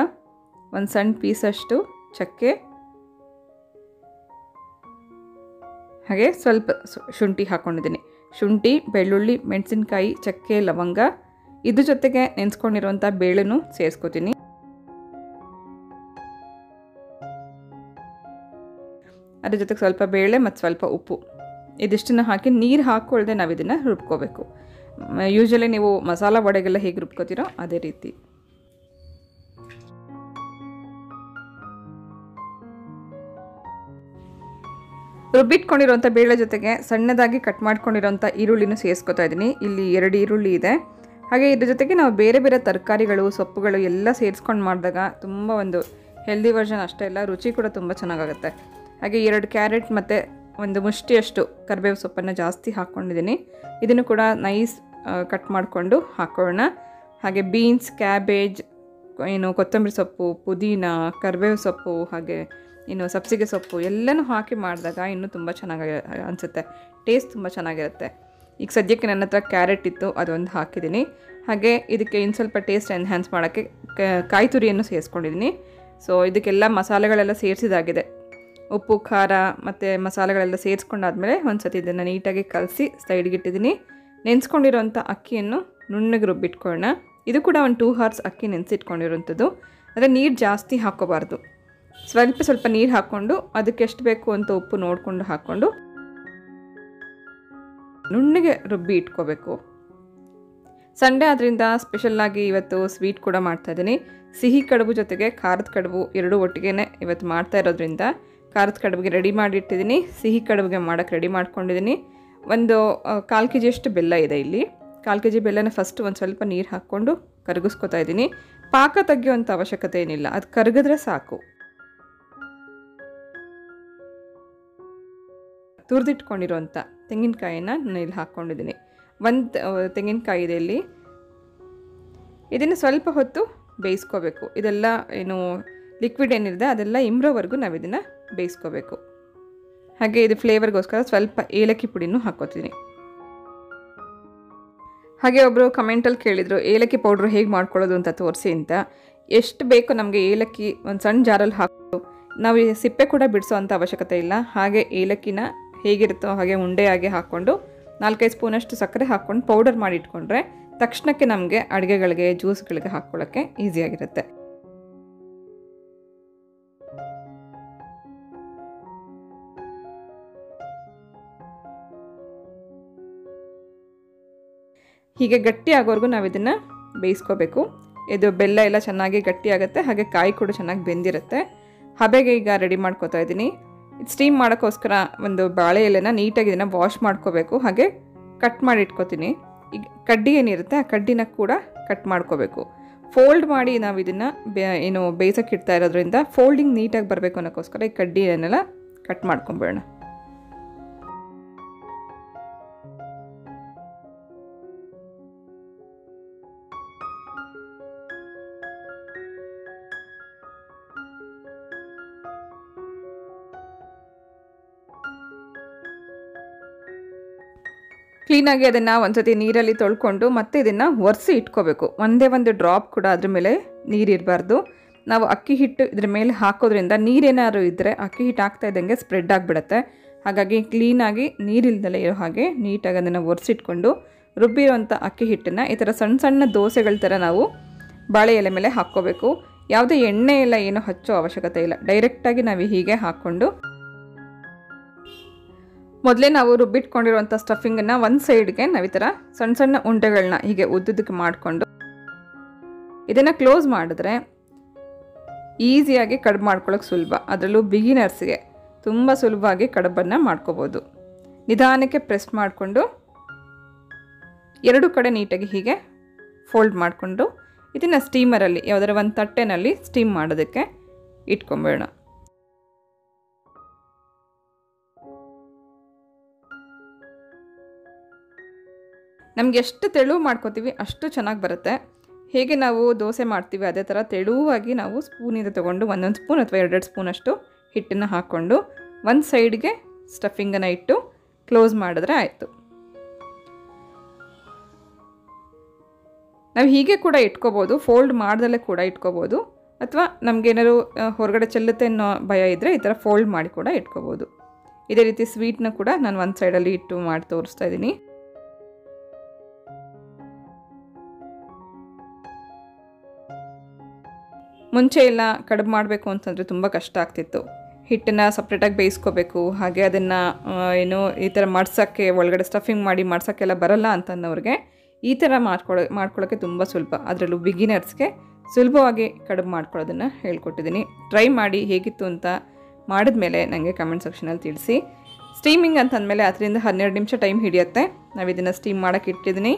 ಒಂದು ಸಣ್ಣ ಪೀಸಷ್ಟು ಚಕ್ಕೆ, ಹಾಗೆ ಸ್ವಲ್ಪ ಶುಂಠಿ ಹಾಕ್ಕೊಂಡಿದ್ದೀನಿ ಶುಂಠಿ, ಬೆಳ್ಳುಳ್ಳಿ, ಮೆಣಸಿನ್ಕಾಯಿ, ಚಕ್ಕೆ, ಲವಂಗ, ಇದ್ರ ಜೊತೆಗೆ ನೆನೆಸ್ಕೊಂಡಿರುವಂಥ ಬೇಳೆನೂ ಸೇರಿಸ್ಕೋತೀನಿ. ಅದ್ರ ಜೊತೆಗೆ ಸ್ವಲ್ಪ ಬೇಳೆ ಮತ್ತು ಸ್ವಲ್ಪ ಉಪ್ಪು. ಇದಿಷ್ಟನ್ನು ಹಾಕಿ ನೀರು ಹಾಕ್ಕೊಳ್ಳದೆ ನಾವು ಇದನ್ನು ರುಬ್ಕೋಬೇಕು. ಯೂಶ್ವಲಿ ನೀವು ಮಸಾಲ ವಡೆಗೆಲ್ಲ ಹೇಗೆ ರುಬ್ಕೋತೀರೋ ಅದೇ ರೀತಿ. ರುಬ್ಬಿಟ್ಕೊಂಡಿರೋಂಥ ಬೇಳೆ ಜೊತೆಗೆ ಸಣ್ಣದಾಗಿ ಕಟ್ ಮಾಡ್ಕೊಂಡಿರೋಂಥ ಈರುಳ್ಳಿನೂ ಸೇರಿಸ್ಕೊತಾ ಇದ್ದೀನಿ. ಇಲ್ಲಿ ಎರಡು ಈರುಳ್ಳಿ ಇದೆ. ಹಾಗೆ ಇದ್ರ ಜೊತೆಗೆ ನಾವು ಬೇರೆ ಬೇರೆ ತರಕಾರಿಗಳು, ಸೊಪ್ಪುಗಳು ಎಲ್ಲ ಸೇರಿಸ್ಕೊಂಡು ಮಾಡಿದಾಗ ತುಂಬ ಒಂದು ಹೆಲ್ದಿ ವರ್ಷನ್ ಅಷ್ಟೇ. ಅಲ್ಲ ರುಚಿ ಕೂಡ ತುಂಬ ಚೆನ್ನಾಗಾಗುತ್ತೆ. ಹಾಗೆ ಎರಡು ಕ್ಯಾರೆಟ್ ಮತ್ತು ಒಂದು ಮುಷ್ಟಿಯಷ್ಟು ಕರಿಬೇವು ಸೊಪ್ಪನ್ನು ಜಾಸ್ತಿ ಹಾಕ್ಕೊಂಡಿದ್ದೀನಿ ಇದನ್ನು ಕೂಡ ನೈಸ್ ಕಟ್ ಮಾಡಿಕೊಂಡು ಹಾಕ್ಕೊಳ್ಳೋಣ ಹಾಗೆ ಬೀನ್ಸ್, ಕ್ಯಾಬೇಜ್, ಏನು ಕೊತ್ತಂಬರಿ ಸೊಪ್ಪು, ಪುದೀನ, ಕರಿಬೇವು ಸೊಪ್ಪು, ಹಾಗೆ ಇನ್ನು ಸಬ್ಸಿಗೆ ಸೊಪ್ಪು ಎಲ್ಲನೂ ಹಾಕಿ ಮಾಡಿದಾಗ ಇನ್ನೂ ತುಂಬ ಚೆನ್ನಾಗಿ ಅನಿಸುತ್ತೆ. ಟೇಸ್ಟ್ ತುಂಬ ಚೆನ್ನಾಗಿರುತ್ತೆ. ಈಗ ಸದ್ಯಕ್ಕೆ ನನ್ನ ಹತ್ರ ಕ್ಯಾರೆಟ್ ಇತ್ತು, ಅದೊಂದು ಹಾಕಿದ್ದೀನಿ. ಹಾಗೆ ಇದಕ್ಕೆ ಇನ್ನು ಸ್ವಲ್ಪ ಟೇಸ್ಟ್ ಎನ್ಹ್ಯಾನ್ಸ್ ಮಾಡೋಕ್ಕೆ ಕಾಯಿ ತುರಿಯನ್ನು ಸೇರಿಸ್ಕೊಂಡಿದ್ದೀನಿ. ಸೊ, ಇದಕ್ಕೆಲ್ಲ ಮಸಾಲೆಗಳೆಲ್ಲ ಸೇರಿಸಿದಾಗಿದೆ. ಉಪ್ಪು, ಖಾರ ಮತ್ತು ಮಸಾಲೆಗಳೆಲ್ಲ ಸೇರಿಸ್ಕೊಂಡಾದ್ಮೇಲೆ ಒಂದು ಸತಿ ಇದನ್ನು ನೀಟಾಗಿ ಕಲಸಿ ಸೈಡ್ಗೆ ಇಟ್ಟಿದ್ದೀನಿ. ನೆನೆಸ್ಕೊಂಡಿರೋಂಥ ಅಕ್ಕಿಯನ್ನು ನುಣ್ಣಗೆ ರುಬ್ಬಿಟ್ಕೊಳ್ಳೋಣ. ಇದು ಕೂಡ ಒಂದು ಟೂ ಹವರ್ಸ್ ಅಕ್ಕಿ ನೆನೆಸಿಟ್ಕೊಂಡಿರೋಂಥದ್ದು. ಅಂದರೆ ನೀರು ಜಾಸ್ತಿ ಹಾಕೋಬಾರ್ದು ಸ್ವಲ್ಪ ಸ್ವಲ್ಪ ನೀರು ಹಾಕ್ಕೊಂಡು ಅದಕ್ಕೆ ಎಷ್ಟು ಬೇಕು ಅಂತ ಉಪ್ಪು ನೋಡಿಕೊಂಡು ಹಾಕ್ಕೊಂಡು ನುಣ್ಣಗೆ ರುಬ್ಬಿ ಇಟ್ಕೋಬೇಕು. ಸಂಡೇ ಆದ್ದರಿಂದ ಸ್ಪೆಷಲ್ಲಾಗಿ ಇವತ್ತು ಸ್ವೀಟ್ ಕೂಡ ಮಾಡ್ತಾ ಇದ್ದೀನಿ. ಸಿಹಿ ಕಡುಬು ಜೊತೆಗೆ ಖಾರದ ಕಡುಬು ಎರಡೂ ಒಟ್ಟಿಗೆ ಇವತ್ತು ಮಾಡ್ತಾ ಇರೋದ್ರಿಂದ ಖಾರದ ಕಡುಬಿಗೆ ರೆಡಿ ಮಾಡಿಟ್ಟಿದ್ದೀನಿ. ಸಿಹಿ ಕಡುಬಿಗೆ ಮಾಡೋಕ್ಕೆ ರೆಡಿ ಮಾಡ್ಕೊಂಡಿದ್ದೀನಿ. ಒಂದು ಕಾಲು ಕೆ ಜಿಯಷ್ಟು ಬೆಲ್ಲ ಇದೆ ಇಲ್ಲಿ. ಕಾಲು ಕೆ ಜಿ ಬೆಲ್ಲನ ಫಸ್ಟ್ ಒಂದು ಸ್ವಲ್ಪ ನೀರು ಹಾಕ್ಕೊಂಡು ಕರಗಿಸ್ಕೊತಾ ಇದ್ದೀನಿ. ಪಾಕ ತೆಗೆಯುವಂಥ ಅವಶ್ಯಕತೆ ಏನಿಲ್ಲ. ಅದು ಕರಗಿದ್ರೆ ಸಾಕು. ತುರಿದಿಟ್ಕೊಂಡಿರೋಂಥ ತೆಂಗಿನಕಾಯಿನ ನಾನು ಇಲ್ಲಿ ಹಾಕ್ಕೊಂಡಿದ್ದೀನಿ. ಒಂದು ತೆಂಗಿನಕಾಯಿ ಇದೆ ಇಲ್ಲಿ. ಇದನ್ನು ಸ್ವಲ್ಪ ಹೊತ್ತು ಬೇಯಿಸ್ಕೋಬೇಕು. ಇದೆಲ್ಲ ಏನು ಲಿಕ್ವಿಡ್ ಏನಿದೆ ಅದೆಲ್ಲ ಇಮ್ರೋವರೆಗೂ ನಾವು ಇದನ್ನು ಬೇಯಿಸ್ಕೋಬೇಕು. ಹಾಗೆ ಇದು ಫ್ಲೇವರ್ಗೋಸ್ಕರ ಸ್ವಲ್ಪ ಏಲಕ್ಕಿ ಪುಡಿನೂ ಹಾಕೋತೀನಿ ಹಾಗೆ ಒಬ್ಬರು ಕಮೆಂಟಲ್ಲಿ ಕೇಳಿದರು, ಏಲಕ್ಕಿ ಪೌಡ್ರ್ ಹೇಗೆ ಮಾಡ್ಕೊಳ್ಳೋದು ಅಂತ ತೋರಿಸಿ ಅಂತ. ಎಷ್ಟು ಬೇಕು ನಮಗೆ ಏಲಕ್ಕಿ ಒಂದು ಸಣ್ಣ ಜಾರಲ್ಲಿ ಹಾಕೋದು ನಾವು ಸಿಪ್ಪೆ ಕೂಡ ಬಿಡಿಸೋ ಅಂಥ ಅವಶ್ಯಕತೆ ಇಲ್ಲ. ಹಾಗೆ ಏಲಕ್ಕಿನ ಹೇಗಿರುತ್ತೋ ಹಾಗೆ ಉಂಡೆಯಾಗಿ ಹಾಕ್ಕೊಂಡು, ನಾಲ್ಕೈದು ಸ್ಪೂನಷ್ಟು ಸಕ್ಕರೆ ಹಾಕ್ಕೊಂಡು ಪೌಡರ್ ಮಾಡಿ ಇಟ್ಕೊಂಡ್ರೆ, ತಕ್ಷಣಕ್ಕೆ ನಮಗೆ ಅಡುಗೆಗಳಿಗೆ ಜ್ಯೂಸ್ಗಳಿಗೆ ಹಾಕ್ಕೊಳ್ಳೋಕ್ಕೆ ಈಸಿಯಾಗಿರುತ್ತೆ ಹೀಗೆ ಗಟ್ಟಿ ಆಗೋವರೆಗೂ ನಾವು ಇದನ್ನು ಬೇಯಿಸ್ಕೋಬೇಕು. ಇದು ಬೆಲ್ಲ ಎಲ್ಲ ಚೆನ್ನಾಗಿ ಗಟ್ಟಿ ಆಗುತ್ತೆ ಹಾಗೆ ಕಾಯಿ ಕೂಡ ಚೆನ್ನಾಗಿ ಬೆಂದಿರುತ್ತೆ. ಹಬೆಗೆ ಈಗ ರೆಡಿ ಮಾಡ್ಕೋತಾ ಇದ್ದೀನಿ. ಸ್ಟೀಮ್ ಮಾಡೋಕ್ಕೋಸ್ಕರ ಒಂದು ಬಾಳೆ ಎಲೆನ ನೀಟಾಗಿ ಇದನ್ನು ವಾಶ್ ಮಾಡ್ಕೋಬೇಕು, ಹಾಗೆ ಕಟ್ ಮಾಡಿ ಇಟ್ಕೋತೀನಿ. ಈಗ ಕಡ್ಡಿ ಏನಿರುತ್ತೆ, ಆ ಕಡ್ಡಿನ ಕೂಡ ಕಟ್ ಮಾಡ್ಕೋಬೇಕು. ಫೋಲ್ಡ್ ಮಾಡಿ ನಾವು ಇದನ್ನು ಏನು ಬೇಯಿಸೋಕೆ ಇಡ್ತಾ ಇರೋದ್ರಿಂದ ಫೋಲ್ಡಿಂಗ್ ನೀಟಾಗಿ ಬರಬೇಕು ಅನ್ನೋಕ್ಕೋಸ್ಕರ ಈ ಕಡ್ಡಿಯನ್ನೆಲ್ಲ ಕಟ್ ಮಾಡ್ಕೊಂಬೇಡ ಕ್ಲೀನಾಗಿ ಅದನ್ನು ಒಂದ್ಸತಿ ನೀರಲ್ಲಿ ತೊಳ್ಕೊಂಡು ಮತ್ತೆ ಇದನ್ನು ಒರೆಸಿ ಇಟ್ಕೋಬೇಕು. ಒಂದೇ ಒಂದು ಡ್ರಾಪ್ ಕೂಡ ಅದ್ರ ಮೇಲೆ ನೀರಿರಬಾರ್ದು ನಾವು ಅಕ್ಕಿ ಹಿಟ್ಟು ಇದ್ರ ಮೇಲೆ ಹಾಕೋದ್ರಿಂದ ನೀರೇನಾದ್ರು ಇದ್ದರೆ ಅಕ್ಕಿ ಹಿಟ್ಟು ಹಾಕ್ತಾ ಇದ್ದಂಗೆ ಸ್ಪ್ರೆಡ್ ಆಗಿಬಿಡುತ್ತೆ. ಹಾಗಾಗಿ ಕ್ಲೀನಾಗಿ ನೀರಿಲ್ದಲೇ ಇರೋ ಹಾಗೆ ನೀಟಾಗಿ ಅದನ್ನು ಒರೆಸಿಟ್ಕೊಂಡು ರುಬ್ಬಿರೋಂಥ ಅಕ್ಕಿ ಹಿಟ್ಟನ್ನು ಈ ಥರ ಸಣ್ಣ ಸಣ್ಣ ದೋಸೆಗಳ ಥರ ನಾವು ಬಾಳೆ ಎಲೆ ಮೇಲೆ ಹಾಕ್ಕೋಬೇಕು. ಯಾವುದೇ ಎಣ್ಣೆ ಎಲ್ಲ ಏನು ಹಚ್ಚೋ ಅವಶ್ಯಕತೆ ಇಲ್ಲ. ಡೈರೆಕ್ಟಾಗಿ ನಾವು ಹೀಗೆ ಹಾಕ್ಕೊಂಡು ಮೊದಲೇ ನಾವು ರುಬ್ಬಿಟ್ಕೊಂಡಿರುವಂಥ ಸ್ಟಫಿಂಗನ್ನು ಒಂದು ಸೈಡ್ಗೆ ನಾವು ಈ ಥರ ಸಣ್ಣ ಸಣ್ಣ ಉಂಡೆಗಳನ್ನ ಹೀಗೆ ಉದ್ದುದಕ್ಕೆ ಮಾಡಿಕೊಂಡು ಇದನ್ನು ಕ್ಲೋಸ್ ಮಾಡಿದ್ರೆ ಈಸಿಯಾಗಿ ಕಡುಬು ಮಾಡ್ಕೊಳ್ಳೋಕೆ ಸುಲಭ. ಅದರಲ್ಲೂ ಬಿಗಿನರ್ಸ್ಗೆ ತುಂಬ ಸುಲಭವಾಗಿ ಕಡುಬನ್ನು ಮಾಡ್ಕೋಬೋದು. ನಿಧಾನಕ್ಕೆ ಪ್ರೆಸ್ ಮಾಡಿಕೊಂಡು ಎರಡು ಕಡೆ ನೀಟಾಗಿ ಹೀಗೆ ಫೋಲ್ಡ್ ಮಾಡಿಕೊಂಡು ಇದನ್ನು ಸ್ಟೀಮರಲ್ಲಿ ಯಾವುದರ ಒಂದು ತಟ್ಟೆನಲ್ಲಿ ಸ್ಟೀಮ್ ಮಾಡೋದಕ್ಕೆ ಇಟ್ಕೊಂಬೇಡ ನಮ್ಗೆ ಎಷ್ಟು ತೆಳು ಮಾಡ್ಕೋತೀವಿ ಅಷ್ಟು ಚೆನ್ನಾಗಿ ಬರುತ್ತೆ. ಹೇಗೆ ನಾವು ದೋಸೆ ಮಾಡ್ತೀವಿ ಅದೇ ಥರ ತೆಳುವಾಗಿ ನಾವು ಸ್ಪೂನಿಂದ ತೊಗೊಂಡು ಒಂದೊಂದು ಸ್ಪೂನ್ ಅಥವಾ ಎರಡೆರಡು ಸ್ಪೂನಷ್ಟು ಹಿಟ್ಟನ್ನು ಹಾಕ್ಕೊಂಡು ಒಂದು ಸೈಡ್ಗೆ ಸ್ಟಫಿಂಗನ್ನು ಇಟ್ಟು ಕ್ಲೋಸ್ ಮಾಡಿದ್ರೆ ಆಯಿತು. ನಾವು ಹೀಗೆ ಕೂಡ ಇಟ್ಕೋಬೋದು ಫೋಲ್ಡ್ ಮಾಡ್ದಲ್ಲೇ ಕೂಡ ಇಟ್ಕೋಬೋದು, ಅಥವಾ ನಮಗೇನಾದ್ರು ಹೊರಗಡೆ ಚೆಲ್ಲುತ್ತೆ ಅನ್ನೋ ಭಯ ಇದ್ದರೆ ಈ ಥರ ಫೋಲ್ಡ್ ಮಾಡಿ ಕೂಡ ಇಟ್ಕೋಬೋದು. ಇದೇ ರೀತಿ ಸ್ವೀಟ್ನ ಕೂಡ ನಾನು ಒಂದು ಸೈಡಲ್ಲಿ ಇಟ್ಟು ಮಾಡಿ ತೋರಿಸ್ತಾ ಇದ್ದೀನಿ. ಮುಂಚೆ ಎಲ್ಲ ಕಡುಬು ಮಾಡಬೇಕು ಅಂತಂದರೆ ತುಂಬ ಕಷ್ಟ ಆಗ್ತಿತ್ತು. ಹಿಟ್ಟನ್ನು ಸಪ್ರೇಟಾಗಿ ಬೇಯಿಸ್ಕೋಬೇಕು, ಹಾಗೆ ಅದನ್ನು ಏನು ಈ ಥರ ಮಾಡ್ಸೋಕ್ಕೆ, ಒಳಗಡೆ ಸ್ಟಫಿಂಗ್ ಮಾಡಿ ಮಾಡ್ಸೋಕ್ಕೆಲ್ಲ ಬರಲ್ಲ ಅಂತಂದವ್ರಿಗೆ ಈ ಥರ ಮಾಡ್ಕೊಳ್ಳೋ ಮಾಡ್ಕೊಳ್ಳೋಕ್ಕೆ ತುಂಬ ಸುಲಭ. ಅದರಲ್ಲೂ ಬಿಗಿನರ್ಸ್ಗೆ ಸುಲಭವಾಗಿ ಕಡುಬು ಮಾಡ್ಕೊಳ್ಳೋದನ್ನು ಹೇಳ್ಕೊಟ್ಟಿದ್ದೀನಿ. ಟ್ರೈ ಮಾಡಿ ಹೇಗಿತ್ತು ಅಂತ ಮಾಡಿದ ಮೇಲೆ ನನಗೆ ಕಮೆಂಟ್ ಸೆಕ್ಷನಲ್ಲಿ ತಿಳಿಸಿ. ಸ್ಟೀಮಿಂಗ್ ಅಂತಂದಮೇಲೆ ಹತ್ತರಿಂದ ಹನ್ನೆರಡು ನಿಮಿಷ ಟೈಮ್ ಹಿಡಿಯುತ್ತೆ. ನಾವು ಇದನ್ನು ಸ್ಟೀಮ್ ಮಾಡೋಕ್ಕೆ ಇಟ್ಟಿದ್ದೀನಿ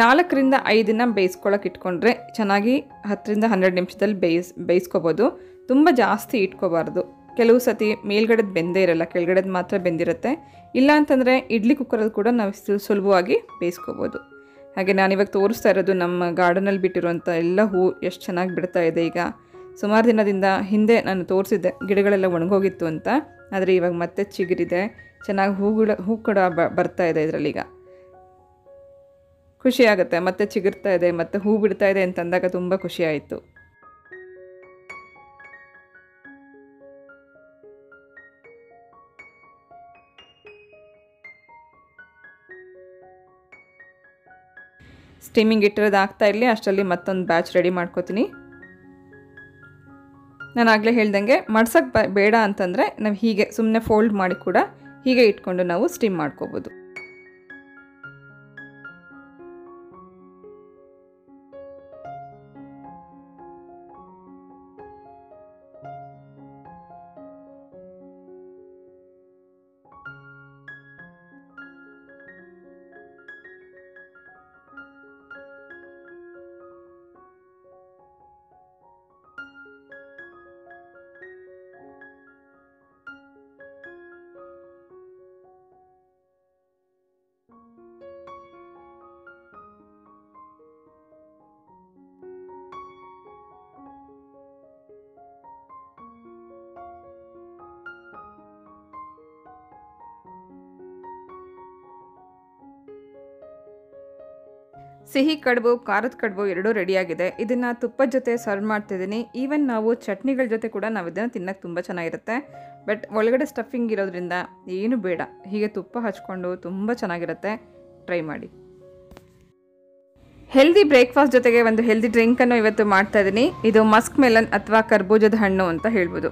ನಾಲ್ಕರಿಂದ ಐದನ್ನ ಬೇಯಿಸ್ಕೊಳಕ್ಕೆ ಇಟ್ಕೊಂಡ್ರೆ ಚೆನ್ನಾಗಿ ಹತ್ತರಿಂದ ಹನ್ನೆರಡು ನಿಮಿಷದಲ್ಲಿ ಬೇಯಿಸ್, ಬೇಯಿಸ್ಕೋಬೋದು. ತುಂಬ ಜಾಸ್ತಿ ಇಟ್ಕೋಬಾರ್ದು. ಕೆಲವು ಸತಿ ಮೇಲ್ಗಡೆದು ಬೆಂದೇ ಇರಲ್ಲ, ಕೆಳಗಡೆದು ಮಾತ್ರ ಬೆಂದಿರುತ್ತೆ. ಇಲ್ಲ ಅಂತಂದರೆ ಇಡ್ಲಿ ಕುಕ್ಕರಲ್ಲಿ ಕೂಡ ನಾವು ಸುಲಭವಾಗಿ ಬೇಯಿಸ್ಕೋಬೋದು. ಹಾಗೆ ನಾನಿವಾಗ ತೋರಿಸ್ತಾ ಇರೋದು ನಮ್ಮ ಗಾರ್ಡನಲ್ಲಿ ಬಿಟ್ಟಿರುವಂಥ ಎಲ್ಲ ಹೂ ಎಷ್ಟು ಚೆನ್ನಾಗಿ ಬಿಡ್ತಾ ಇದೆ ಈಗ. ಸುಮಾರು ದಿನದಿಂದ ಹಿಂದೆ ನಾನು ತೋರಿಸಿದ್ದೆ, ಗಿಡಗಳೆಲ್ಲ ಒಣಗೋಗಿತ್ತು ಅಂತ. ಆದರೆ ಇವಾಗ ಮತ್ತೆ ಚಿಗುರಿದೆ. ಚೆನ್ನಾಗಿ ಹೂಗಳ, ಹೂ ಕೂಡ ಬರ್ತಾ ಇದೆ ಇದರಲ್ಲೀಗ ಖುಷಿ ಆಗುತ್ತೆ. ಮತ್ತೆ ಚಿಗುರ್ತಾ ಇದೆ, ಮತ್ತೆ ಹೂ ಬಿಡ್ತಾ ಇದೆ ಅಂತಂದಾಗ ತುಂಬ ಖುಷಿ ಆಯಿತು. ಸ್ಟೀಮಿಂಗ್ ಇಟ್ಟಿರೋದು ಆಗ್ತಾ ಇರಲಿ, ಅಷ್ಟರಲ್ಲಿ ಮತ್ತೊಂದು ಬ್ಯಾಚ್ ರೆಡಿ ಮಾಡ್ಕೋತೀನಿ. ನಾನು ಆಗಲೇ ಹೇಳ್ದಂಗೆ ಮಡ್ಸಕ್ಕೆ ಬೇಡ ಅಂತಂದರೆ ನಾವು ಹೀಗೆ ಸುಮ್ಮನೆ ಫೋಲ್ಡ್ ಮಾಡಿ ಕೂಡ ಹೀಗೆ ಇಟ್ಕೊಂಡು ನಾವು ಸ್ಟೀಮ್ ಮಾಡ್ಕೋಬೋದು. ಸಿಹಿ ಕಡುಬು, ಖಾರದ ಕಡುಬು ಎರಡೂ ರೆಡಿಯಾಗಿದೆ. ಇದನ್ನು ತುಪ್ಪದ ಜೊತೆ ಸರ್ವ್ ಮಾಡ್ತಿದ್ದೀನಿ. ಈವನ್ ನಾವು ಚಟ್ನಿಗಳ ಜೊತೆ ಕೂಡ ನಾವು ಇದನ್ನು ತಿನ್ನೋಕ್ಕೆ ತುಂಬ ಚೆನ್ನಾಗಿರುತ್ತೆ. ಬಟ್ ಒಳಗಡೆ ಸ್ಟಫಿಂಗ್ ಇರೋದ್ರಿಂದ ಏನು ಬೇಡ. ಹೀಗೆ ತುಪ್ಪ ಹಚ್ಕೊಂಡು ತುಂಬ ಚೆನ್ನಾಗಿರುತ್ತೆ. ಟ್ರೈ ಮಾಡಿ. ಹೆಲ್ದಿ ಬ್ರೇಕ್ಫಾಸ್ಟ್ ಜೊತೆಗೆ ಒಂದು ಹೆಲ್ದಿ ಡ್ರಿಂಕನ್ನು ಇವತ್ತು ಮಾಡ್ತಾ ಇದ್ದೀನಿ ಇದು ಮಸ್ಕ್ ಮೆಲನ್ ಅಥವಾ ಕರ್ಬೂಜದ ಹಣ್ಣು ಅಂತ ಹೇಳ್ಬೋದು.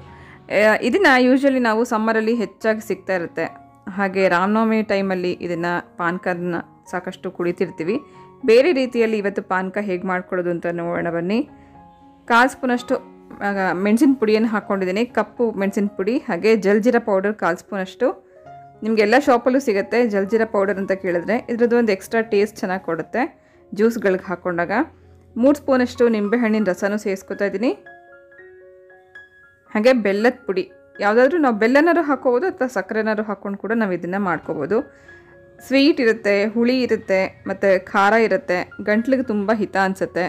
ಇದನ್ನು ಯೂಶ್ವಲಿ ನಾವು ಸಮ್ಮರಲ್ಲಿ ಹೆಚ್ಚಾಗಿ ಸಿಗ್ತಾ ಇರುತ್ತೆ. ಹಾಗೆ ರಾಮನವಮಿ ಟೈಮಲ್ಲಿ ಇದನ್ನು ಪಾನ್ಕನ್ನ ಸಾಕಷ್ಟು ಕುಡಿತಿರ್ತೀವಿ. ಬೇರೆ ರೀತಿಯಲ್ಲಿ ಇವತ್ತು ಪಾನಕ ಹೇಗೆ ಮಾಡ್ಕೊಳ್ಳೋದು ಅಂತ ನೋಡೋಣ ಬನ್ನಿ. ಕಾಲು ಸ್ಪೂನಷ್ಟು ಮೆಣಸಿನ ಪುಡಿಯನ್ನು ಹಾಕ್ಕೊಂಡಿದ್ದೀನಿ ಕಪ್ಪು ಮೆಣಸಿನ ಪುಡಿ, ಹಾಗೆ ಜಲ್ಜೀರ ಪೌಡರ್ ಕಾಲು ಸ್ಪೂನಷ್ಟು. ನಿಮಗೆಲ್ಲ ಶಾಪಲ್ಲೂ ಸಿಗುತ್ತೆ ಜಲ್ಜೀರ ಪೌಡರ್ ಅಂತ ಕೇಳಿದ್ರೆ. ಇದ್ರದ್ದು ಒಂದು ಎಕ್ಸ್ಟ್ರಾ ಟೇಸ್ಟ್ ಚೆನ್ನಾಗಿ ಕೊಡುತ್ತೆ ಜ್ಯೂಸ್ಗಳಿಗೆ ಹಾಕ್ಕೊಂಡಾಗ ಮೂರು ಸ್ಪೂನಷ್ಟು ನಿಂಬೆಹಣ್ಣಿನ ರಸನೂ ಸೇರಿಸ್ಕೊತಾ ಇದ್ದೀನಿ. ಹಾಗೆ ಬೆಲ್ಲದ ಪುಡಿ. ಯಾವುದಾದ್ರೂ ನಾವು ಬೆಲ್ಲನಾರು ಹಾಕೋಬೋದು ಅಥವಾ ಸಕ್ಕರೆನಾರು ಹಾಕ್ಕೊಂಡು ಕೂಡ ನಾವು ಇದನ್ನು ಮಾಡ್ಕೋಬೋದು. ಸ್ವೀಟ್ ಇರುತ್ತೆ, ಹುಳಿ ಇರುತ್ತೆ, ಮತ್ತು ಖಾರ ಇರುತ್ತೆ. ಗಂಟ್ಲಿಗೆ ತುಂಬ ಹಿತ ಅನಿಸುತ್ತೆ.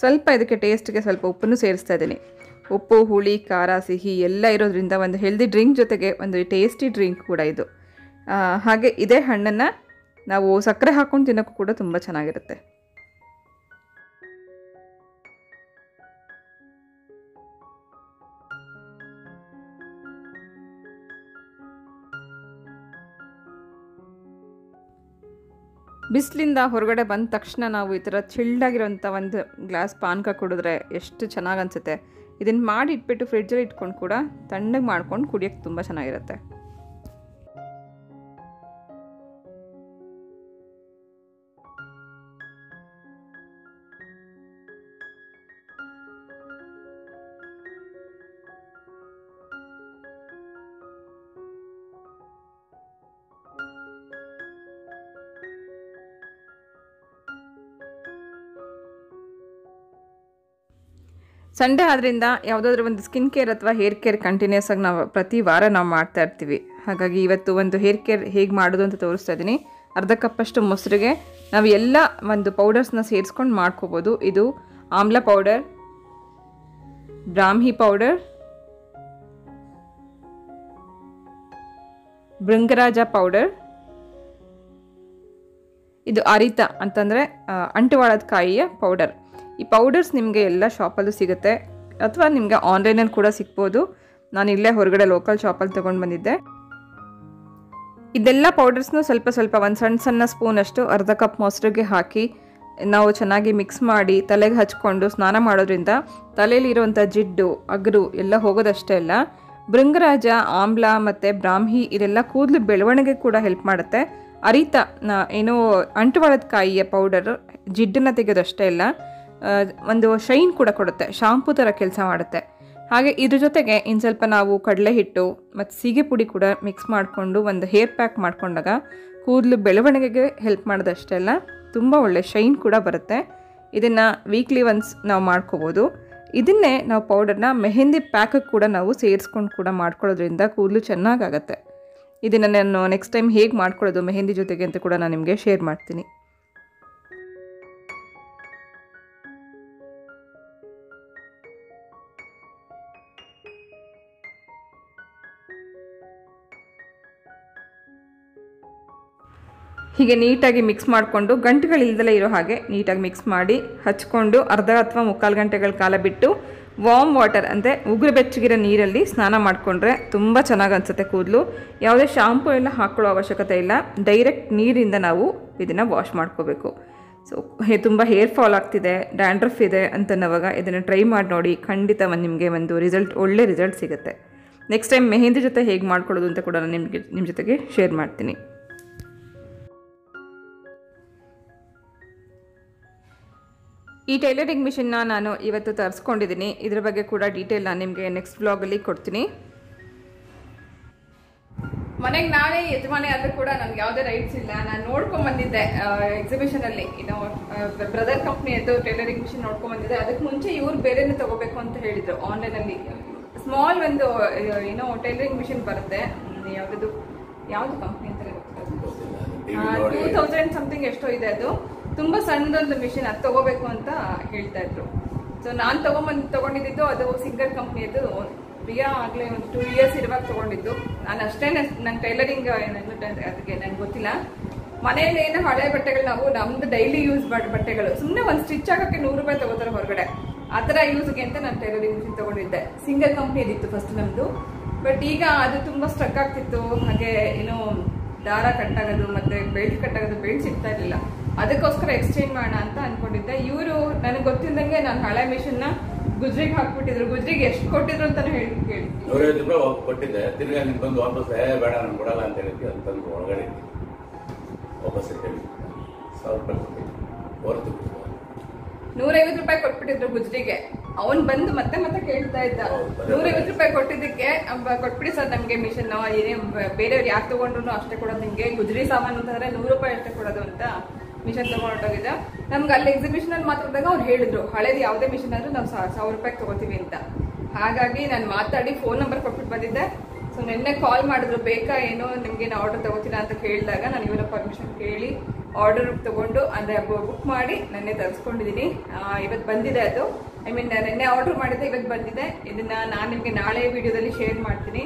ಸ್ವಲ್ಪ ಇದಕ್ಕೆ ಟೇಸ್ಟ್ಗೆ ಸ್ವಲ್ಪ ಉಪ್ಪನ್ನು ಸೇರಿಸ್ತಾ ಇದ್ದೀನಿ. ಉಪ್ಪು, ಹುಳಿ, ಖಾರ, ಸಿಹಿ ಎಲ್ಲ ಇರೋದ್ರಿಂದ ಒಂದು ಹೆಲ್ದಿ ಡ್ರಿಂಕ್ ಜೊತೆಗೆ ಒಂದು ಟೇಸ್ಟಿ ಡ್ರಿಂಕ್ ಕೂಡ ಇದು. ಹಾಗೆ ಇದೇ ಹಣ್ಣನ್ನು ನಾವು ಸಕ್ಕರೆ ಹಾಕ್ಕೊಂಡು ತಿನ್ನೋಕ್ಕೂ ಕೂಡ ತುಂಬ ಚೆನ್ನಾಗಿರುತ್ತೆ. ಬಿಸಿಲಿಂದ ಹೊರಗಡೆ ಬಂದ ತಕ್ಷಣ ನಾವು ಈ ಥರ ಚಿಲ್ಡಾಗಿರೋಂಥ ಒಂದು ಗ್ಲಾಸ್ ಪಾನಕ ಕುಡಿದ್ರೆ ಎಷ್ಟು ಚೆನ್ನಾಗಿ ಅನಿಸುತ್ತೆ. ಇದನ್ನು ಮಾಡಿ ಇಟ್ಬಿಟ್ಟು ಫ್ರಿಡ್ಜಲ್ಲಿ ಇಟ್ಕೊಂಡು ಕೂಡ ತಣ್ಣಗೆ ಮಾಡ್ಕೊಂಡು ಕುಡಿಯೋಕ್ಕೆ ತುಂಬ ಚೆನ್ನಾಗಿರುತ್ತೆ. ಸಂಡೇ ಆದ್ದರಿಂದ ಯಾವುದಾದ್ರೂ ಒಂದು ಸ್ಕಿನ್ ಕೇರ್ ಅಥವಾ ಹೇರ್ ಕೇರ್ ಕಂಟಿನ್ಯೂಸ್ ಆಗಿ ನಾವು ಪ್ರತಿ ವಾರ ನಾವು ಮಾಡ್ತಾ ಇರ್ತೀವಿ. ಹಾಗಾಗಿ ಇವತ್ತು ಒಂದು ಹೇರ್ ಕೇರ್ ಹೇಗೆ ಮಾಡೋದು ಅಂತ ತೋರಿಸ್ತಾ ಇದ್ದೀನಿ. ಅರ್ಧ ಕಪ್ಪಷ್ಟು ಮೊಸರಿಗೆ ನಾವು ಎಲ್ಲ ಒಂದು ಪೌಡರ್ಸ್ನ ಸೇರಿಸ್ಕೊಂಡು ಮಾಡ್ಕೋಬೋದು. ಇದು amla powder brahmi powder bhringraj powder ಇದು ಅರಿತ ಅಂತಂದರೆ ಅಂಟುವಾಳದ ಕಾಯಿಯ ಪೌಡರ್ ಈ ಪೌಡರ್ಸ್ ನಿಮಗೆ ಎಲ್ಲ ಶಾಪಲ್ಲೂ ಸಿಗುತ್ತೆ. ಅಥವಾ ನಿಮಗೆ ಆನ್ಲೈನಲ್ಲಿ ಕೂಡ ಸಿಗ್ಬೋದು. ನಾನು ಇಲ್ಲೇ ಹೊರಗಡೆ ಲೋಕಲ್ ಶಾಪಲ್ಲಿ ತೊಗೊಂಡು ಬಂದಿದ್ದೆ. ಇದೆಲ್ಲ ಪೌಡರ್ಸ್ನು ಸ್ವಲ್ಪ ಸ್ವಲ್ಪ ಒಂದು ಸಣ್ಣ ಸಣ್ಣ ಸ್ಪೂನಷ್ಟು ಅರ್ಧ ಕಪ್ ಮೊಸರಿಗೆ ಹಾಕಿ ನಾವು ಚೆನ್ನಾಗಿ ಮಿಕ್ಸ್ ಮಾಡಿ ತಲೆಗೆ ಹಚ್ಕೊಂಡು ಸ್ನಾನ ಮಾಡೋದ್ರಿಂದ ತಲೆಯಲ್ಲಿರುವಂಥ ಜಿಡ್ಡು ಅಗರು ಎಲ್ಲ ಹೋಗೋದಷ್ಟೇ ಅಲ್ಲ ಭೃಂಗರಾಜ ಆಮ್ಲ ಮತ್ತು ಬ್ರಾಹ್ಮಿ ಇದೆಲ್ಲ ಕೂದಲು ಬೆಳವಣಿಗೆ ಕೂಡ ಹೆಲ್ಪ್ ಮಾಡುತ್ತೆ. ಅರಿತ ಏನು ಅಂಟುವಾಳದ ಕಾಯಿಯ ಪೌಡರ್ ಜಿಡ್ಡನ್ನು ತೆಗೆಯೋದಷ್ಟೇ ಅಲ್ಲ ಆ, ಒಂದು ಶೈನ್ ಕೂಡ ಕೊಡುತ್ತೆ, ಶಾಂಪೂ ಥರ ಕೆಲಸ ಮಾಡುತ್ತೆ. ಹಾಗೆ ಇದ್ರ ಜೊತೆಗೆ ಇನ್ನು ಸ್ವಲ್ಪ ನಾವು ಕಡಲೆ ಹಿಟ್ಟು ಮತ್ತು ಸೀಗೆ ಪುಡಿ ಕೂಡ ಮಿಕ್ಸ್ ಮಾಡಿಕೊಂಡು ಒಂದು ಹೇರ್ ಪ್ಯಾಕ್ ಮಾಡಿಕೊಂಡಾಗ ಕೂದಲು ಬೆಳವಣಿಗೆಗೆ ಹೆಲ್ಪ್ ಮಾಡೋದಷ್ಟೇ ಅಲ್ಲ, ತುಂಬ ಒಳ್ಳೆ ಶೈನ್ ಕೂಡ ಬರುತ್ತೆ. ಇದನ್ನು ವೀಕ್ಲಿ ಒನ್ಸ್ ನಾವು ಮಾಡ್ಕೋಬೋದು. ಇದನ್ನೇ ನಾವು ಪೌಡರ್ನ ಮೆಹೆಂದಿ ಪ್ಯಾಕಿಗೆ ಕೂಡ ನಾವು ಸೇರಿಸ್ಕೊಂಡು ಕೂಡ ಮಾಡ್ಕೊಳ್ಳೋದ್ರಿಂದ ಕೂದಲು ಚೆನ್ನಾಗಾಗತ್ತೆ. ಇದನ್ನು ನಾನು ನೆಕ್ಸ್ಟ್ ಟೈಮ್ ಹೇಗೆ ಮಾಡ್ಕೊಳ್ಳೋದು ಮೆಹಂದಿ ಜೊತೆಗೆ ಅಂತ ಕೂಡ ನಾನು ನಿಮಗೆ ಶೇರ್ ಮಾಡ್ತೀನಿ. ಹೀಗೆ ನೀಟಾಗಿ ಮಿಕ್ಸ್ ಮಾಡಿಕೊಂಡು ಗಂಟುಗಳಿಲ್ದಲೇ ಇರೋ ಹಾಗೆ ನೀಟಾಗಿ ಮಿಕ್ಸ್ ಮಾಡಿ ಹಚ್ಕೊಂಡು ಅರ್ಧ ಅಥವಾ ಮುಕ್ಕಾಲು ಗಂಟೆಗಳ ಕಾಲ ಬಿಟ್ಟು ವಾಮ್ ವಾಟರ್ ಅಂದರೆ ಉಗುರು ಬೆಚ್ಚಗಿರೋ ನೀರಲ್ಲಿ ಸ್ನಾನ ಮಾಡಿಕೊಂಡ್ರೆ ತುಂಬ ಚೆನ್ನಾಗಿ ಅನಿಸುತ್ತೆ ಕೂದಲು. ಯಾವುದೇ ಶಾಂಪೂ ಎಲ್ಲ ಹಾಕ್ಕೊಳ್ಳೋ ಅವಶ್ಯಕತೆ ಇಲ್ಲ. ಡೈರೆಕ್ಟ್ ನೀರಿಂದ ನಾವು ಇದನ್ನು ವಾಶ್ ಮಾಡ್ಕೋಬೇಕು. ಸೊ ಹೇ, ತುಂಬ ಹೇರ್ ಫಾಲ್ ಆಗ್ತಿದೆ ಡ್ಯಾಂಡ್ರಫ್ ಇದೆ ಅಂತನ್ನೋವಾಗ ಇದನ್ನು ಟ್ರೈ ಮಾಡಿ ನೋಡಿ ಖಂಡಿತ ಒಂದು ನಿಮಗೆ ಒಂದು ರಿಸಲ್ಟ್ ಒಳ್ಳೆ ರಿಸಲ್ಟ್ ಸಿಗುತ್ತೆ. ನೆಕ್ಸ್ಟ್ ಟೈಮ್ ಮೆಹಂದಿ ಜೊತೆ ಹೇಗೆ ಮಾಡ್ಕೊಳ್ಳೋದು ಅಂತ ಕೂಡ ನಾನು ನಿಮಗೆ ನಿಮ್ಮ ಜೊತೆಗೆ ಶೇರ್ ಮಾಡ್ತೀನಿ. ಈ ಟೈಲರಿಂಗ್ ಮಿಷಿನ್ನ ನಾನು ಇವತ್ತು ತರಿಸ್ಕೊಂಡಿದ್ದೀನಿ. ಇದ್ರ ಬಗ್ಗೆ ಕೂಡ ಡೀಟೇಲ್ ನಾನು ನಿಮಗೆ ನೆಕ್ಸ್ಟ್ ಬ್ಲಾಗಲ್ಲಿ ಕೊಡ್ತೀನಿ. ಮನೆಗೆ ನಾನೇ ಯಜಮಾನಿ ಆದರೂ ಕೂಡ ನನಗೆ ಯಾವುದೇ ರೈಟ್ಸ್ ಇಲ್ಲ. ನಾನು ನೋಡ್ಕೊಂಬಂದಿದ್ದೆ ಎಕ್ಸಿಬಿಷನಲ್ಲಿ ಇನ್ನು ಬ್ರದರ್ ಕಂಪ್ನಿಯದ್ದು ಟೈಲರಿಂಗ್ ಮಿಷಿನ್ ನೋಡ್ಕೊಂಬಂದಿದ್ದೆ ಅದಕ್ಕೆ ಮುಂಚೆ ಇವ್ರು ಬೇರೆನೇ ತಗೋಬೇಕು ಅಂತ ಹೇಳಿದ್ರು ಆನ್ಲೈನಲ್ಲಿ ಸ್ಮಾಲ್ ಒಂದು ಏನೋ ಟೈಲರಿಂಗ್ ಮಿಷಿನ್ ಬರುತ್ತೆ. ಯಾವುದು ಯಾವುದು ಯಾವ್ದು ಕಂಪ್ನಿ ಅಂತ ಟೂ ತೌಸಂಡ್ ಸಮಥಿಂಗ್ ಎಷ್ಟೋ ಇದೆ ಅದು. ತುಂಬಾ ಸಣ್ಣದೊಂದು ಮಿಷಿನ್ ಅದು ತಗೋಬೇಕು ಅಂತ ಹೇಳ್ತಾ ಇದ್ರು. ಸೊ ನಾನು ತಗೊಂಬಂದು, ತಗೊಂಡಿದ್ದು ಅದು ಸಿಂಗರ್ ಕಂಪ್ನಿಯದು ಪ್ರಿಯಾ ಆಗಲೇ ಒಂದು ಟೂ ಇಯರ್ಸ್ ಇರುವಾಗ ತಗೊಂಡಿದ್ದು. ನಾನು ಅಷ್ಟೇ ನನ್ನ ಟೈಲರಿಂಗ್ ಅದಕ್ಕೆ ನನ್ಗೆ ಗೊತ್ತಿಲ್ಲ. ಮನೆಯಲ್ಲಿ ಏನೋ ಹಳೆ ಬಟ್ಟೆಗಳು ನಾವು ನಮ್ದು ಡೈಲಿ ಯೂಸ್ ಮಾಡಿ ಬಟ್ಟೆಗಳು. ಸುಮ್ಮನೆ ಒಂದು ಸ್ಟಿಚ್ ಹಾಕಕ್ಕೆ ನೂರು ರೂಪಾಯಿ ತಗೋತಾರೆ ಹೊರಗಡೆ. ಆ ಥರ ಯೂಸ್ಗೆ ಅಂತ ನಾನು ಟೈಲರಿಂಗ್ ಮಿಷಿನ್ ತಗೊಂಡಿದ್ದೆ. ಸಿಂಗಲ್ ಕಂಪ್ನಿಯದಿತ್ತು ಫಸ್ಟ್ ನಮ್ದು. ಬಟ್ ಈಗ ಅದು ತುಂಬಾ ಸ್ಟ್ರಕ್ ಆಗ್ತಿತ್ತು. ಹಾಗೆ ಏನೋ ದಾರ ಕಟ್ಟಾಗೋದು, ಮತ್ತೆ ಬೆಲ್ಟ್ ಕಟ್ಟಾಗೋದು, ಬೆಲ್ಟ್ ಸಿಗ್ತಾ ಇರ್ಲಿಲ್ಲ. ಅದಕ್ಕೋಸ್ಕರ ಎಕ್ಸ್ಚೇಂಜ್ ಮಾಡೋಣ ಅಂತ ಅನ್ಕೊಂಡಿದ್ದೆ. ಇವರು ನನಗೆ ಗೊತ್ತಿದ್ದಂಗೆ ನಾನು ಹಳೆ ಮಿಷನ್ನ ಗುಜ್ರಿಗೆ ಹಾಕ್ಬಿಟ್ಟಿದ್ರು. ಗುಜ್ರಿಗೆ ಎಷ್ಟು ಕೊಟ್ಟಿದ್ರು ಅಂತ ಹೇಳಿ ಕೊಟ್ಟಿದ್ದೆ. ತಿರ್ಗಾ ನಿಮ್ಗೆ ಬಂದು ವಾಪಸ್ ಬೇಡ ನಾನು ಕೊಡಲ್ಲ ಅಂತ ಹೇಳಿ ಅಂತ ಒಳಗಡೆ. ವಾಪಸ್ ಹೇಳಿ ಸಾವಿರ ರೂಪಾಯಿ ಕೊಟ್ಟಿದ್ದೆ. ಹೊರತು. ನೂರೈವತ್ತು ರೂಪಾಯಿ ಕೊಟ್ಬಿಟ್ಟಿದ್ರು ಗುಜ್ರಿಗೆ. ಅವನ್ ಬಂದು ಮತ್ತೆ ಮತ್ತೆ ಕೇಳ್ತಾ ಇದ್ದ. ನೂರೈವತ್ತು ರೂಪಾಯಿ ಕೊಟ್ಟಿದ್ದಕ್ಕೆ ಕೊಟ್ಬಿಡಿ ಸರ್ ನಮ್ಗೆ ಮಿಷನ್ ಏನೇ ಬೇರೆಯವ್ರು ಯಾಕೆ ತಗೊಂಡ್ರು ಅಷ್ಟೇ ಕೊಡೋದು ನಿಮ್ಗೆ. ಗುಜ್ರಿ ಸಾಮಾನು ಅಂತಂದ್ರೆ ನೂರು ರೂಪಾಯಿ ಅಷ್ಟೇ ಕೊಡೋದು ಅಂತ. ಮಿಷನ್ ತಗೊಂಡೋಗಿದ್ದ ನಮ್ಗೆ ಅಲ್ಲಿ ಎಕ್ಸಿಬಿಷನ್ ಅಲ್ಲಿ ಮಾತಾಡಿದಾಗ ಅವ್ರು ಹೇಳಿದ್ರು, ಹಳೇದು ಯಾವುದೇ ಮಿಷನ್ ಆದ್ರೂ ನಾವು ಸಾವಿರ ರೂಪಾಯಿ ತಗೋತೀವಿ ಅಂತ. ಹಾಗಾಗಿ ನಾನು ಮಾತಾಡಿ ಫೋನ್ ನಂಬರ್ ಕೊಟ್ಬಿಟ್ಟು ಬಂದಿದ್ದೆ. ಸೊ ನಿನ್ನೆ ಕಾಲ್ ಮಾಡಿದ್ರು, ಬೇಕಾ ಏನೋ ನಿಮ್ಗೆ ಆರ್ಡರ್ ತಗೋತೀರಾ ಅಂತ ಕೇಳಿದಾಗ ನಾನು ಇವರ ಪರ್ಮಿಷನ್ ಕೇಳಿ ಆರ್ಡರ್ ತಗೊಂಡು ಅಂದ್ರೆ ಬುಕ್ ಮಾಡಿ ನೆನ್ನೆ ತರಿಸ್ಕೊಂಡಿದ್ದೀನಿ ಇವತ್ತು ಬಂದಿದೆ ಅದು. ಐ ಮೀನ್ ನಿನ್ನೆ ಆರ್ಡರ್ ಮಾಡಿದ್ದೆ ಇವತ್ತು ಬಂದಿದೆ. ಇದನ್ನ ನಾನು ನಿಮಗೆ ನಾಳೆ ವಿಡಿಯೋದಲ್ಲಿ ಶೇರ್ ಮಾಡ್ತೀನಿ.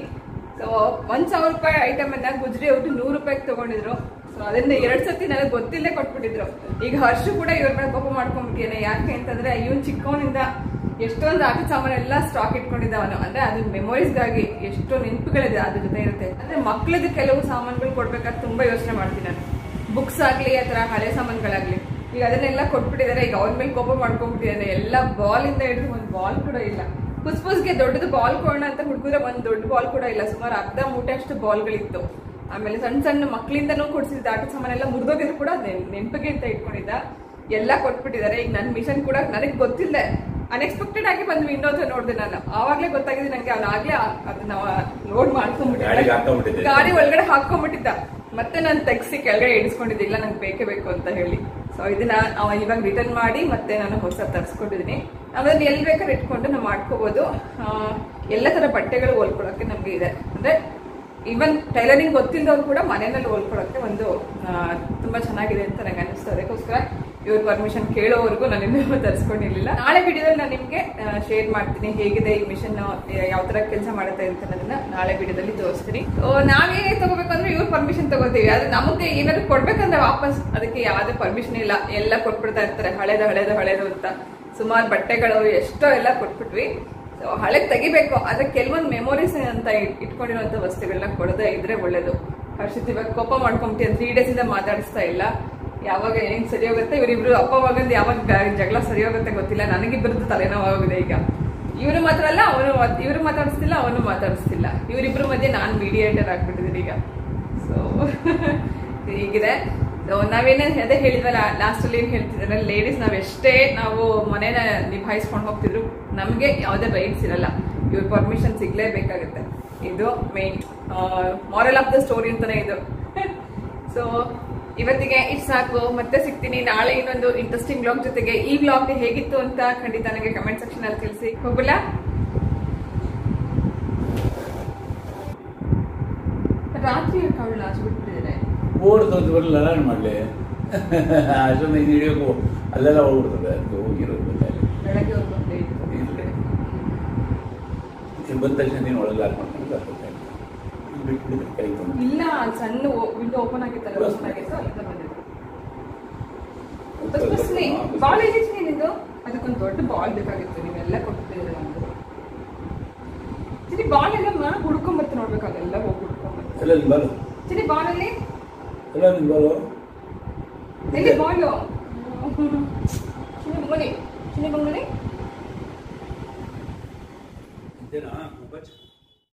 ಸೊ ಒಂದು ಸಾವಿರ ರೂಪಾಯಿ ಐಟಮ್ ಅನ್ನ ಗುಜ್ರಿ ಅವ್ರು ನೂರು ರೂಪಾಯಿಗೆ ತಗೊಂಡಿದ್ರು. ಅದರಿಂದ ಎರಡ್ ಸತಿ ನನಗೆ ಗೊತ್ತಿಲ್ಲೇ ಕೊಟ್ಬಿಟ್ಟಿದ್ರು. ಈಗ ಹರ್ಷ ಕೂಡ ಇವ್ರ ಮೇಲೆ ಕೋಪ ಮಾಡ್ಕೊಂಡ್ಬಿಟ್ಟಿದ್ದಾನೆ. ಯಾಕೆ ಅಂತಂದ್ರೆ ಇವನ್ ಚಿಕ್ಕವನಿಂದ ಎಷ್ಟೊಂದು ಆಟ ಸಾಮಾನು ಎಲ್ಲ ಸ್ಟಾಕ್ ಇಟ್ಕೊಂಡಿದ್ದವನು, ಅಂದ್ರೆ ಅದು ಮೆಮೊರೀಸ್ಗಾಗಿ ಎಷ್ಟು ನೆನಪುಗಳಿದೆ ಅದ್ರ ಜೊತೆ ಇರುತ್ತೆ. ಅಂದ್ರೆ ಮಕ್ಳದ್ದು ಕೆಲವು ಸಾಮಾನುಗಳು ಕೊಡ್ಬೇಕಾದ್ರೆ ತುಂಬಾ ಯೋಚನೆ ಮಾಡ್ತೀನಿ ನಾನು. ಬುಕ್ಸ್ ಆಗ್ಲಿ ಅಥವಾ ಹಳೆ ಸಾಮಾನುಗಳಾಗ್ಲಿ. ಈಗ ಅದನ್ನೆಲ್ಲ ಕೊಟ್ಬಿಟ್ಟಿದ್ದಾರೆ. ಈಗ ಅವ್ರ ಮೇಲೆ ಕೋಪ ಮಾಡ್ಕೊಂಡ್ಬಿಟ್ಟಿದ್ದಾನೆ. ಎಲ್ಲ ಬಾಲ್ ಇಂದ ಹಿಡಿದು ಒಂದು ಬಾಲ್ ಕೂಡ ಇಲ್ಲ. ಪುಸ್ ಪುಸ್ಗೆ ದೊಡ್ಡದು ಬಾಲ್ ಕೊಡೋಣ ಅಂತ ಹುಡುಗರ ಒಂದ್ ದೊಡ್ಡ ಬಾಲ್ ಕೂಡ ಇಲ್ಲ. ಸುಮಾರು ಅರ್ಧ ಮೂಟೆ ಅಷ್ಟು ಬಾಲ್ಗಳಿತ್ತು ಆಮೇಲೆ ಸಣ್ಣ ಸಣ್ಣ ಮಕ್ಕಳಿಂದನೂ ಕೊಡಿಸಿದ್ದ ಆಟದ ಸಾಮಾನೆಲ್ಲ ಮುರಿದೋಗಿದ್ರು ಕೂಡ ನೆನ್- ನೆನ್ಪಿಗೆ ಅಂತ ಇಟ್ಕೊಂಡಿದ್ದ. ಎಲ್ಲ ಕೊಟ್ಬಿಟ್ಟಿದ್ದಾರೆ. ಈಗ ನನ್ನ ಮಿಷನ್ ಕೂಡ ನನಗೆ ಗೊತ್ತಿಲ್ಲ ಅನ್ಎಕ್ಸ್ಪೆಕ್ಟೆಡ್ ಆಗಿ ಬಂದ್ ವಿಂಡೋ ಹತ್ರ ನೋಡಿದೆ ನಾನು. ಆವಾಗಲೇ ಗೊತ್ತಾಗಿದೆ ನನಗೆ ಅವ್ನು ಆಗ್ಲೇ ಅದನ್ನ ಲೋಡ್. ಮಾಡ್ಕೊಂಡ್ಬಿಟ್ಟಿದ್ದ. ಗಾಡಿ ಒಳಗಡೆ ಹಾಕೊಂಡ್ಬಿಟ್ಟಿದ್ದ ಮತ್ತೆ ನಾನು ತೆಗ್ಸಿ ಕೆಳಗಡೆ ಇಡಿಸ್ಕೊಂಡಿದ್ದೆ ಇಲ್ಲ ನಂಗೆ ಬೇಕೇ ಬೇಕು ಅಂತ ಹೇಳಿ. ಸೊ ಇದನ್ನ ಅವ ಇವಾಗ ರಿಟರ್ನ್ ಮಾಡಿ ಮತ್ತೆ ನಾನು ಹೊಸ ತರಿಸ್ಕೊಂಡಿದ್ದೀನಿ. ಆಮೇಲೆ ಎಲ್ಲಿ ಬೇಕಾದ್ರೆ ಇಟ್ಕೊಂಡು ನಾವು ಮಾಡ್ಕೋಬಹುದು ಎಲ್ಲ ತರ ಬಟ್ಟೆಗಳು ಹೊಲ್ಕೊಳಕ್ಕೆ ನಮ್ಗೆ ಇದೆ. ಅಂದ್ರೆ ಈವನ್ ಟೈಲರಿಂಗ್ ಗೊತ್ತಿಲ್ಲದವ್ರು ಕೂಡ ಮನೆಯಲ್ಲಿ ಹೊಲ್ಕೊಳಕ್ಕೆ ಒಂದು ತುಂಬ ಚೆನ್ನಾಗಿದೆ ಅಂತ ನನಗೆ ಅನಿಸ್ತು. ಅದಕ್ಕೋಸ್ಕರ ಇವ್ರ ಪರ್ಮಿಷನ್ ಕೇಳೋವರೆಗೂ ನಾನು ಇನ್ನೂ ತರಿಸ್ಕೊಂಡಿರ್ಲಿಲ್ಲ. ನಾಳೆ ವಿಡಿಯೋದಲ್ಲಿ ನಾನು ನಿಮಗೆ ಶೇರ್ ಮಾಡ್ತೀನಿ ಹೇಗಿದೆ ಈ ಮಿಷನ್ ಯಾವ ತರ ಕೆಲಸ ಮಾಡುತ್ತೆ ಅಂತ ಅನ್ನೋದನ್ನ ನಾಳೆ ವಿಡಿಯೋದಲ್ಲಿ ತೋರಿಸ್ತೀನಿ. ನಾವು ತಗೋಬೇಕಂದ್ರೆ ಇವ್ರ ಪರ್ಮಿಷನ್ ತಗೋತೀವಿ. ಆದ್ರೆ ನಮಗೆ ಏನಾದ್ರು ಕೊಡ್ಬೇಕಂದ್ರೆ ವಾಪಸ್ ಅದಕ್ಕೆ ಯಾವುದೇ ಪರ್ಮಿಷನ್ ಇಲ್ಲ. ಎಲ್ಲ ಕೊಟ್ಬಿಡ್ತಾ ಇರ್ತಾರೆ, ಹಳೇದು ಹಳೇದು ಹಳೇದು ಅಂತ. ಸುಮಾರು ಬಟ್ಟೆಗಳು ಎಷ್ಟೋ ಎಲ್ಲ ಕೊಟ್ಬಿಟ್ವಿ. ಹಳೆ ತೆಗಿಬೇಕು. ಆದ್ರೆ ಕೆಲವೊಂದು ಮೆಮೊರೀಸ್ ಅಂತ ಇಟ್- ಇಟ್ಕೊಂಡಿರುವಂತ ವಸ್ತುಗಳನ್ನ ಕೊಡದೆ ಇದ್ರೆ ಒಳ್ಳೇದು. ಹರ್ಷಿತ್, ಇವಾಗ ಕೋಪ ಮಾಡ್ಕೊಂಬಿಟ್ಟು ತ್ರೀ ಡೇಸ್ ಇಂದ ಮಾತಾಡಿಸ್ತಾ ಇಲ್ಲ. ಯಾವಾಗ ಏನ್ ಸರಿ ಹೋಗುತ್ತೆ, ಇವರಿಬ್ರು ಅಪ್ಪ ಮಗಂದು ಯಾವಾಗ ಜಗಳ ಸರಿ ಹೋಗುತ್ತೆ ಗೊತ್ತಿಲ್ಲ. ನನಗಿಬ್ಬರದ್ದು ತಲೆನೋವಾಗಿದೆ ಈಗ. ಇವರು ಮಾತ್ರ ಅಲ್ಲ, ಅವನು ಇವರು ಮಾತಾಡಿಸ್ತಿಲ್ಲ, ಅವನು ಮಾತಾಡಿಸ್ತಿಲ್ಲ. ಇವರಿಬ್ರು ಮಧ್ಯೆ ನಾನು ಮೀಡಿಯೇಟರ್ ಆಗ್ಬಿಟ್ಟಿದ್ದೀನಿ ಈಗ. ಸೊ ಹೀಗಿದೆ. ನಾವೇನೇ ಅದೇ ಹೇಳಿದ್ವಲ್ಲ ಲಾಸ್ಟಲ್ಲಿ ಏನು ಹೇಳ್ತಿದ್ರೆ ಲೇಡೀಸ್ ನಾವ್ ಎಷ್ಟೇ ನಾವು ಮನೇನ ನಿಭಾಯಿಸ್ಕೊಂಡು ಹೋಗ್ತಿದ್ರು, ನಮ್ಗೆ ಯಾವುದೇ ರೈಟ್ಸ್ ಇರಲ್ಲ. ಇವ್ರ ಪರ್ಮಿಷನ್ ಸಿಗ್ಲೇಬೇಕಾಗುತ್ತೆ ಇದು main moral of the story ಅಂತಾನೆ ಇದು. ಸೊ ಇವತ್ತಿಗೆ ಇಷ್ಟ ಸಾಕು. ಮತ್ತೆ ಸಿಗ್ತೀನಿ. ನಾಳೆ ಇನ್ನೊಂದು ಇಂಟ್ರೆಸ್ಟಿಂಗ್ ಬ್ಲಾಗ್ ಜೊತೆಗೆ. ಈ ಬ್ಲಾಗ್ ಹೇಗಿತ್ತು ಅಂತ ಖಂಡಿತ ನನಗೆ ಕಮೆಂಟ್ ಸೆಕ್ಷನ್ ಅಲ್ಲಿ ತಿಳಿಸಿ. ಹೋಗಲ್ಲ ರಾತ್ರಿ ಕವಳ ಬಿಟ್ಬಿಟ್ಟಿದ್ದಾರೆ ಓಡ್ತಂತ ಬರಲ್ಲ ನಾನು ಮಾಡಲಿ. ಅಷ್ಟೊಂದು ಇದು ಹಿಡಿಯೋಕು ಅಲ್ಲೆಲ್ಲ ಹೋಗ್ಬಿಡ್ತದೆ. ಅದು ಹೋಗಿರೋದು ಬೆಳಗ್ಗೆ ಒಂದು ಗಂಟೆ ಇತ್ತು. ಇಲ್ಲಿ ಬಂದ ತಕ್ಷಣ ನೀನು ಒಳಗೆ ಲಾಕ್ ಮಾಡ್ಕೊಂಡು ಬರ್ತಾರೆ ಬಿಟ್ಬಿಡಿದ್ರೆ ಕೈ ಇಲ್ಲ ಅಲ್ಲಿ ಸಣ್ಣ ವಿಂಡೋ ಓಪನ್ ಆಗಿತ್ತಲ್ಲ ಓಪನ್ ಆಗಿತ್ತು ಅಲ್ಲಿಂದ ಬಂದಿದ್ದು ಬಸ್ಲಿ ಬಾಲ್ ಅದಕ್ಕೊಂದು ದೊಡ್ಡ ಬಾಲ್ ಬೇಕಾಗಿತ್ತು ನೀವೆಲ್ಲ ಕೊಟ್ಟಿದ್ದೀರ ನಮ್ದು. ಚಿನಿ ಬಾಲ್ ಎಲ್ಲ ನೋಡ್ಬೇಕು ಅದೆಲ್ಲ ಹೋಗಿ ಎಲ್ಲ ಬಾಲು ಚಿನಿ ಬಾಲ್ ಅಲ್ಲಿ ಎಲ್ಲ ನಿನ್ ಬಾಲು ಎಲ್ಲಿ ಬಾಲು ಚಿನಿ